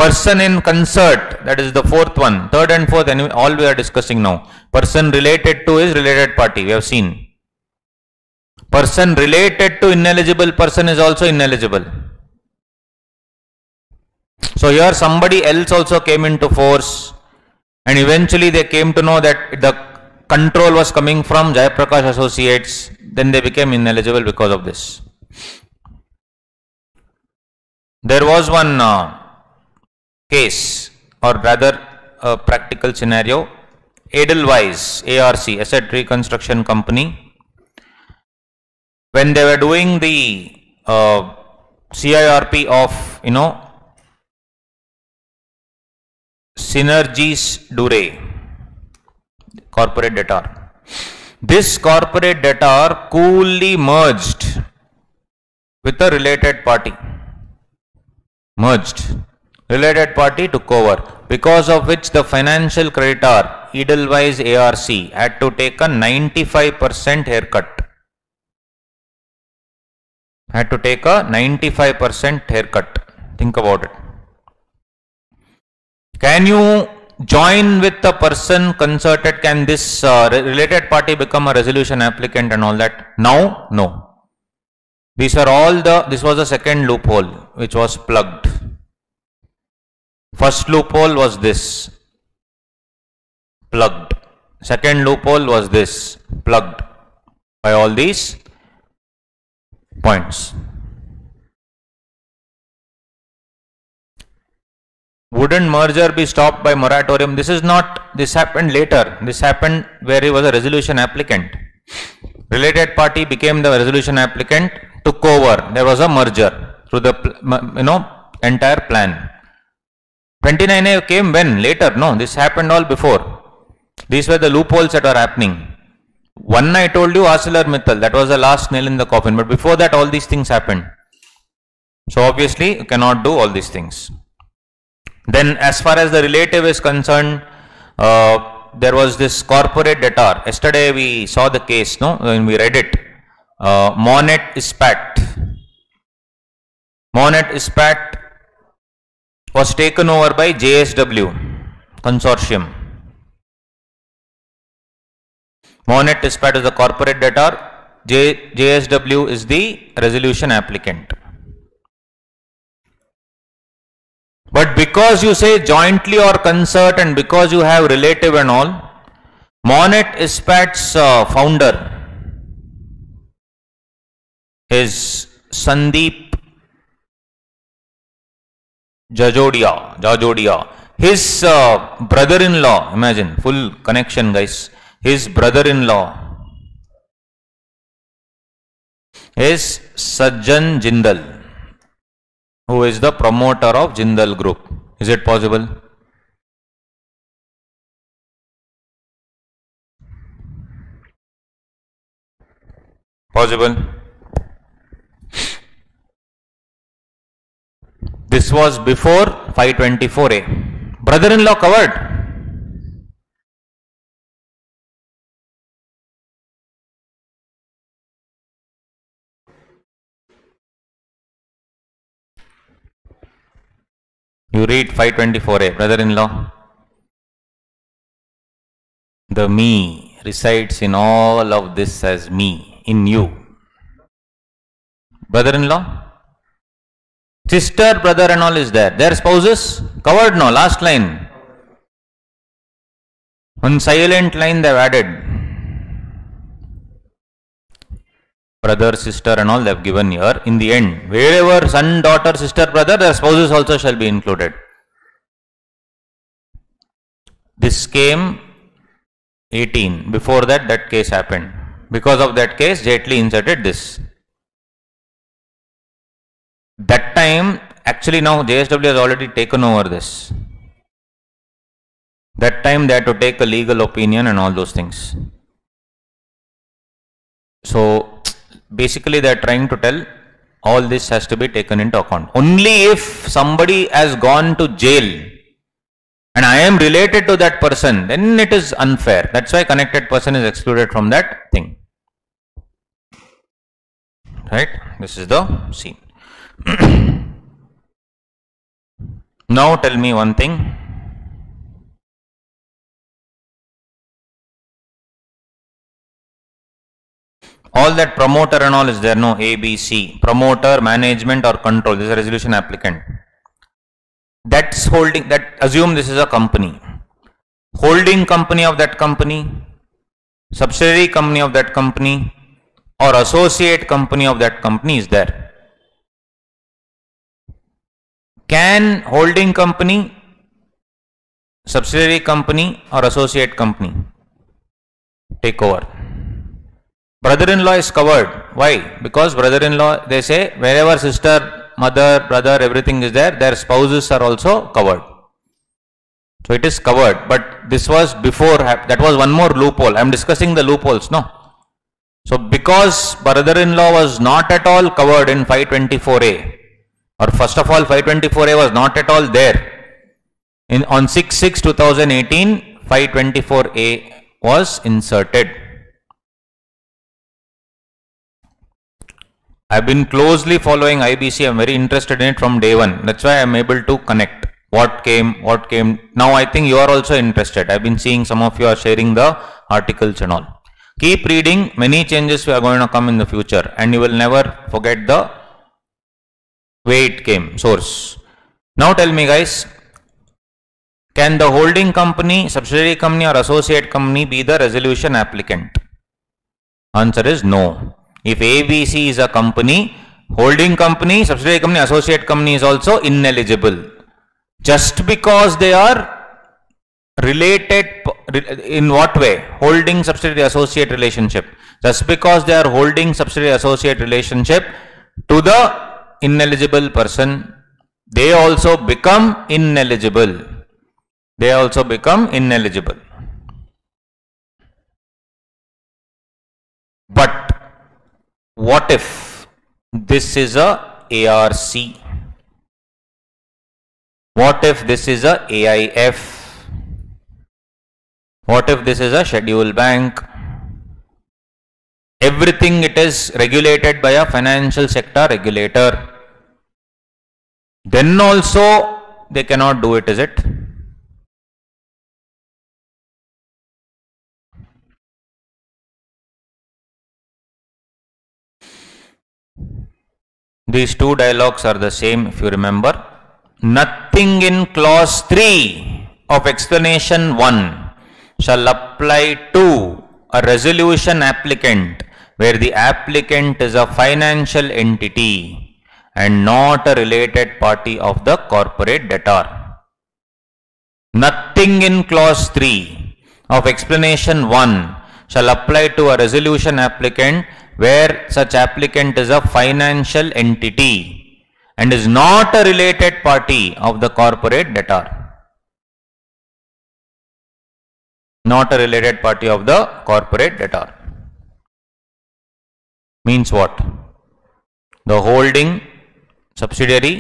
person in concert that is the fourth one third and fourth all we are discussing now. Person related to is related party we have seen. Person related to ineligible person is also ineligible. So here somebody else also came into force and eventually they came to know that the control was coming from Jayaprakash associates then they became ineligible because of this. There was one uh, case or rather a practical scenario Edelweiss ARC Asset Reconstruction Company when they were doing the uh, CIRP of you know Synergies Dooray corporate debtor this corporate debtor coolly merged with a related party merged. Related party took over, because of which the financial creditor Edelweiss ARC had to take a 95% haircut. Had to take a 95% haircut. Think about it. Can you join with the person concerted? Can this uh, related party become a resolution applicant and all that? Now, no. These are all the, this was the second loophole which was plugged. First loophole was this, plugged. Second loophole was this, plugged by all these points. Wouldn't merger be stopped by moratorium? This is not, this happened later. This happened where he was a resolution applicant. Related party became the resolution applicant, took over. There was a merger through the, you know, entire plan. 29A came when? Later. No, this happened all before. These were the loopholes that were happening. One I told you, ArcelorMittal, that was the last nail in the coffin. But before that, all these things happened. So obviously, you cannot do all these things. Then, as far as the relative is concerned, uh, there was this corporate debtor. Yesterday, we saw the case, no, when we read it. Uh, Monnet Ispat. Monnet Ispat was taken over by JSW consortium. Monnet Ispat is the corporate debtor. J, JSW is the resolution applicant. But because you say jointly or concert and because you have relative and all, Monnet Ispat's uh, founder is Sandeep Jajodia. Jajodia. His uh, brother-in-law, imagine, full connection guys. His brother-in-law is Sajjan Jindal who is the promoter of Jindal Group. Is it possible? Possible. This was before 524A. Brother in law covered. You read 524a, brother in law. The me resides in all of this as me, in you. Brother in law. Sister, brother, and all is there. Their spouses covered no, last line. One silent line they have added. Brother, sister, and all they have given here. In the end, wherever son, daughter, sister, brother, their spouses also shall be included. This came 18. Before that, that case happened. Because of that case, Jaitley inserted this. That time, actually now JSW has already taken over this. That time they had to take a legal opinion and all those things. So basically they are trying to tell all this has to be taken into account. Only if somebody has gone to jail and I am related to that person, then it is unfair. That's why connected person is excluded from that thing. Right? This is the scene. Now tell me one thing. All that promoter and all is there, no ABC. Promoter, management or control. This is resolution applicant. That's holding, that assume this is a company. Holding company of that company, subsidiary company of that company, or associate company of that company is there. Can holding company, subsidiary company, or associate company take over? Brother-in-law is covered. Why? Because brother-in-law, they say wherever sister, mother, brother, everything is there, their spouses are also covered. So it is covered. But this was before, that was one more loophole. I am discussing the loopholes, no? So because brother-in-law was not at all covered in 524A, or first of all 524A was not at all there. In on 6-6-2018, 524A was inserted. I've been closely following IBC. I'm very interested in it from day one. That's why I'm able to connect what came, what came. Now I think you are also interested. I've been seeing some of you are sharing the articles and all. Keep reading. Many changes are going to come in the future, and you will never forget the way it came. Source. Now tell me, guys. Can the holding company, subsidiary company, or associate company be the resolution applicant? Answer is no. If ABC is a company, holding company, subsidiary company, associate company is also ineligible. Just because they are related in what way? Holding subsidiary associate relationship. Just because they are holding subsidiary associate relationship to the ineligible person, they also become ineligible they also become ineligible. But what if this is a ARC? What if this is a AIF? What if this is a schedule bank? Everything it is regulated by a financial sector regulator. Then also they cannot do it, is it? These two dialogues are the same if you remember. Nothing in clause 3 of explanation 1 shall apply to a resolution applicant where the applicant is a financial entity and not a related party of the corporate debtor. Nothing in clause 3 of explanation 1 shall apply to a resolution applicant where such applicant is a financial entity and is not a related party of the corporate debtor. Not a related party of the corporate debtor. Means what? The holding subsidiary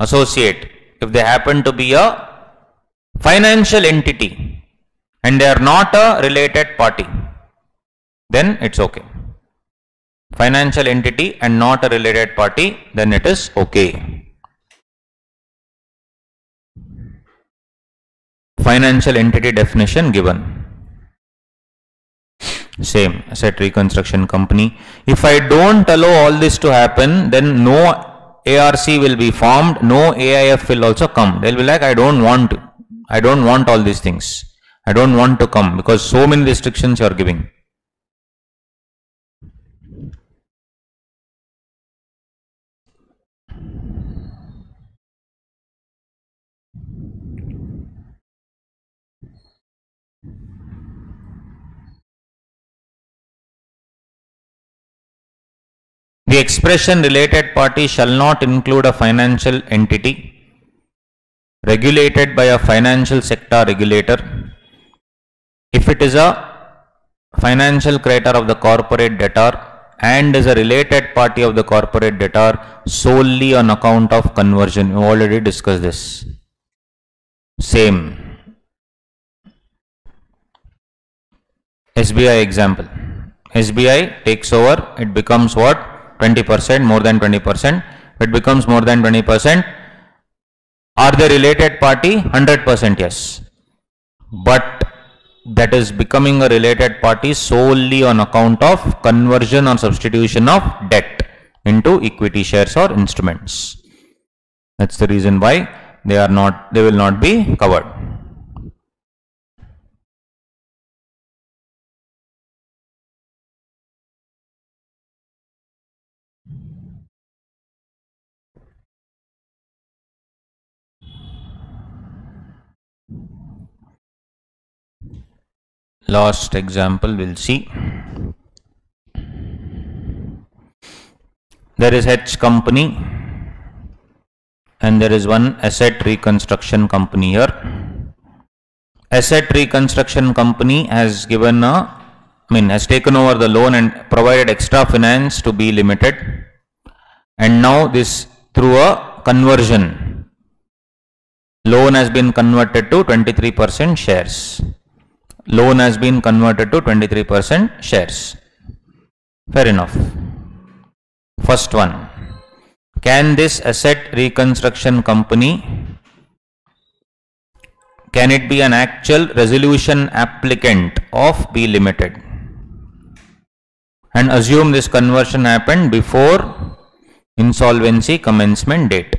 associate, if they happen to be a financial entity and they are not a related party, then it's okay financial entity and not a related party, then it is okay. Financial entity definition given. Same asset reconstruction company. If I don't allow all this to happen, then no ARC will be formed, no AIF will also come. They'll be like, I don't want, I don't want all these things. I don't want to come because so many restrictions you are giving. The expression related party shall not include a financial entity regulated by a financial sector regulator if it is a financial creditor of the corporate debtor and is a related party of the corporate debtor solely on account of conversion. We already discussed this. Same. SBI example. SBI takes over, it becomes what? 20%, more than 20%. It becomes more than 20%. Are they related party? 100% yes. But that is becoming a related party solely on account of conversion or substitution of debt into equity shares or instruments. That's the reason why they are not, they will not be covered. Last example we'll see there is H company and there is one asset reconstruction company here asset reconstruction company has given a I mean has taken over the loan and provided extra finance to B Limited and now this through a conversion. Loan has been converted to 23% shares. Loan has been converted to 23% shares. Fair enough. First one. Can this asset reconstruction company can it be an actual resolution applicant of B Limited? And assume this conversion happened before insolvency commencement date.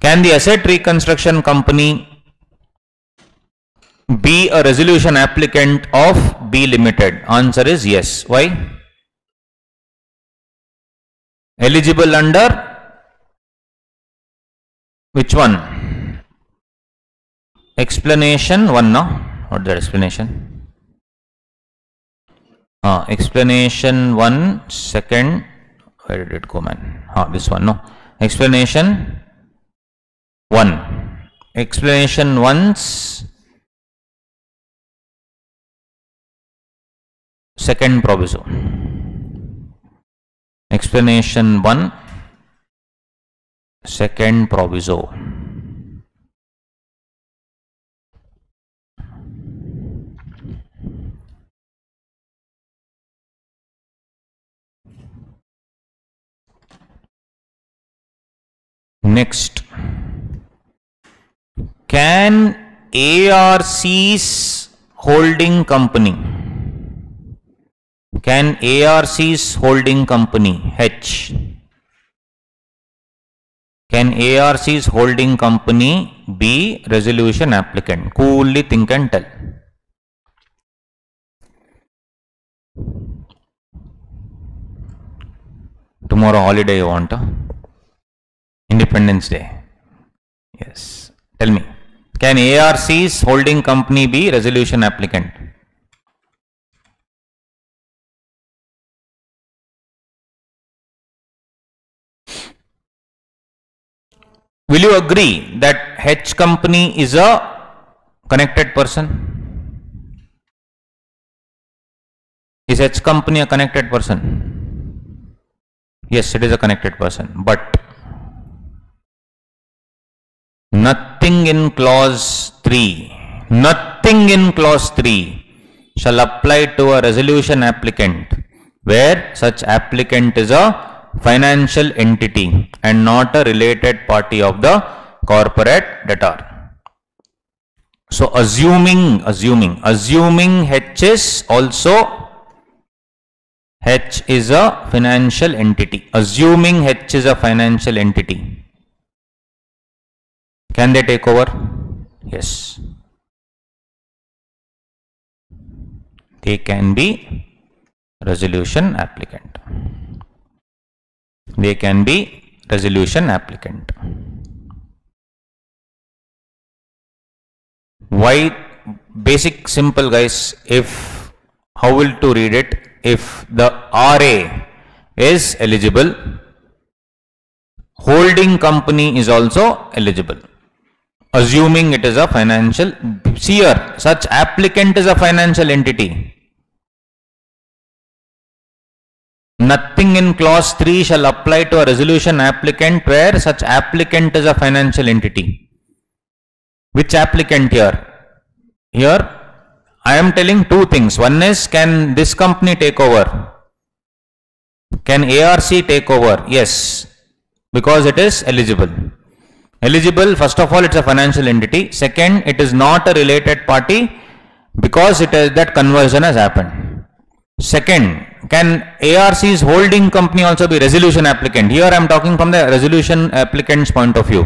Can the asset reconstruction company be a resolution applicant of B Limited? Answer is yes. Why? Eligible under which one? Explanation 1 no? What the explanation? Ah, explanation 1 second. Where did it go man? Ah, this one no. Explanation 1. Explanation once second proviso. Explanation 1 second proviso. Next, can ARC's holding company, can ARC's holding company H, can ARC's holding company be resolution applicant? Coolly think and tell. Tomorrow holiday you want? huh? Independence Day. Yes. Tell me. Can ARC's holding company be resolution applicant? Will you agree that H company is a connected person? Is H company a connected person? Yes, it is a connected person. But nothing in clause 3, nothing in clause 3 shall apply to a resolution applicant where such applicant is a financial entity and not a related party of the corporate debtor. So assuming, assuming, assuming H is also H is a financial entity. Assuming H is a financial entity. Can they take over? Yes. They can be resolution applicant. They can be resolution applicant. Why basic simple guys if how will to read it if the RA is eligible holding company is also eligible assuming it is a financial seer such applicant is a financial entity. Nothing in clause 3 shall apply to a resolution applicant where such applicant is a financial entity. Which applicant here? Here i am telling two things. One is can this company take over? Can arc take over? Yes because it is eligible eligible first of all it's a financial entity second it is not a related party because it is that conversion has happened second can arc's holding company also be resolution applicant here i am talking from the resolution applicant's point of view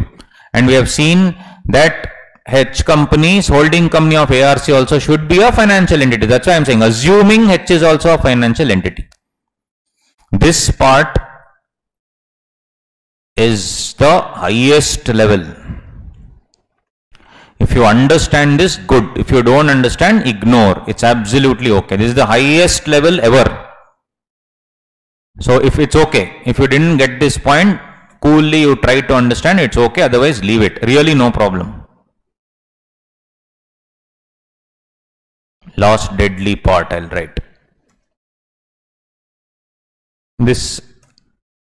and we have seen that H companies holding company of ARC also should be a financial entity. That's why I'm saying assuming H is also a financial entity. This part is the highest level. If you understand this, good. If you don't understand, ignore. It's absolutely okay. This is the highest level ever. So if it's okay, if you didn't get this point, coolly you try to understand, it's okay. Otherwise, leave it. Really, no problem. Last deadly part I'll write. This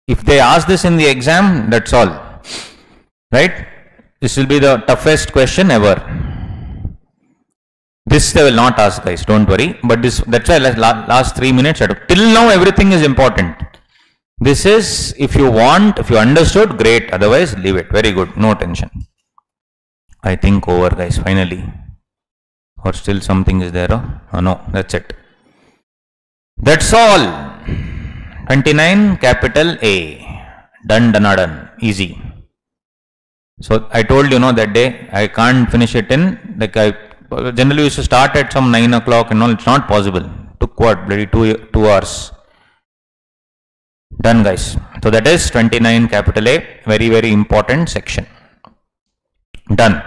If they ask this in the exam, that's all. Right? This will be the toughest question ever. This they will not ask guys, don't worry. But this that's why last, three minutes. Till now everything is important. This is if you want, if you understood, great. Otherwise, leave it. Very good. No tension. I think over guys, finally. Or still something is there? Oh no, that's it. That's all. 29 capital A. Done, done, done. Easy. So I told you know that day I can't finish it in like I generally used to start at some 9 o'clock and all. It's not possible. Took what? Bloody two, two hours. Done guys. So that is 29 capital A. Very, very important section. Done.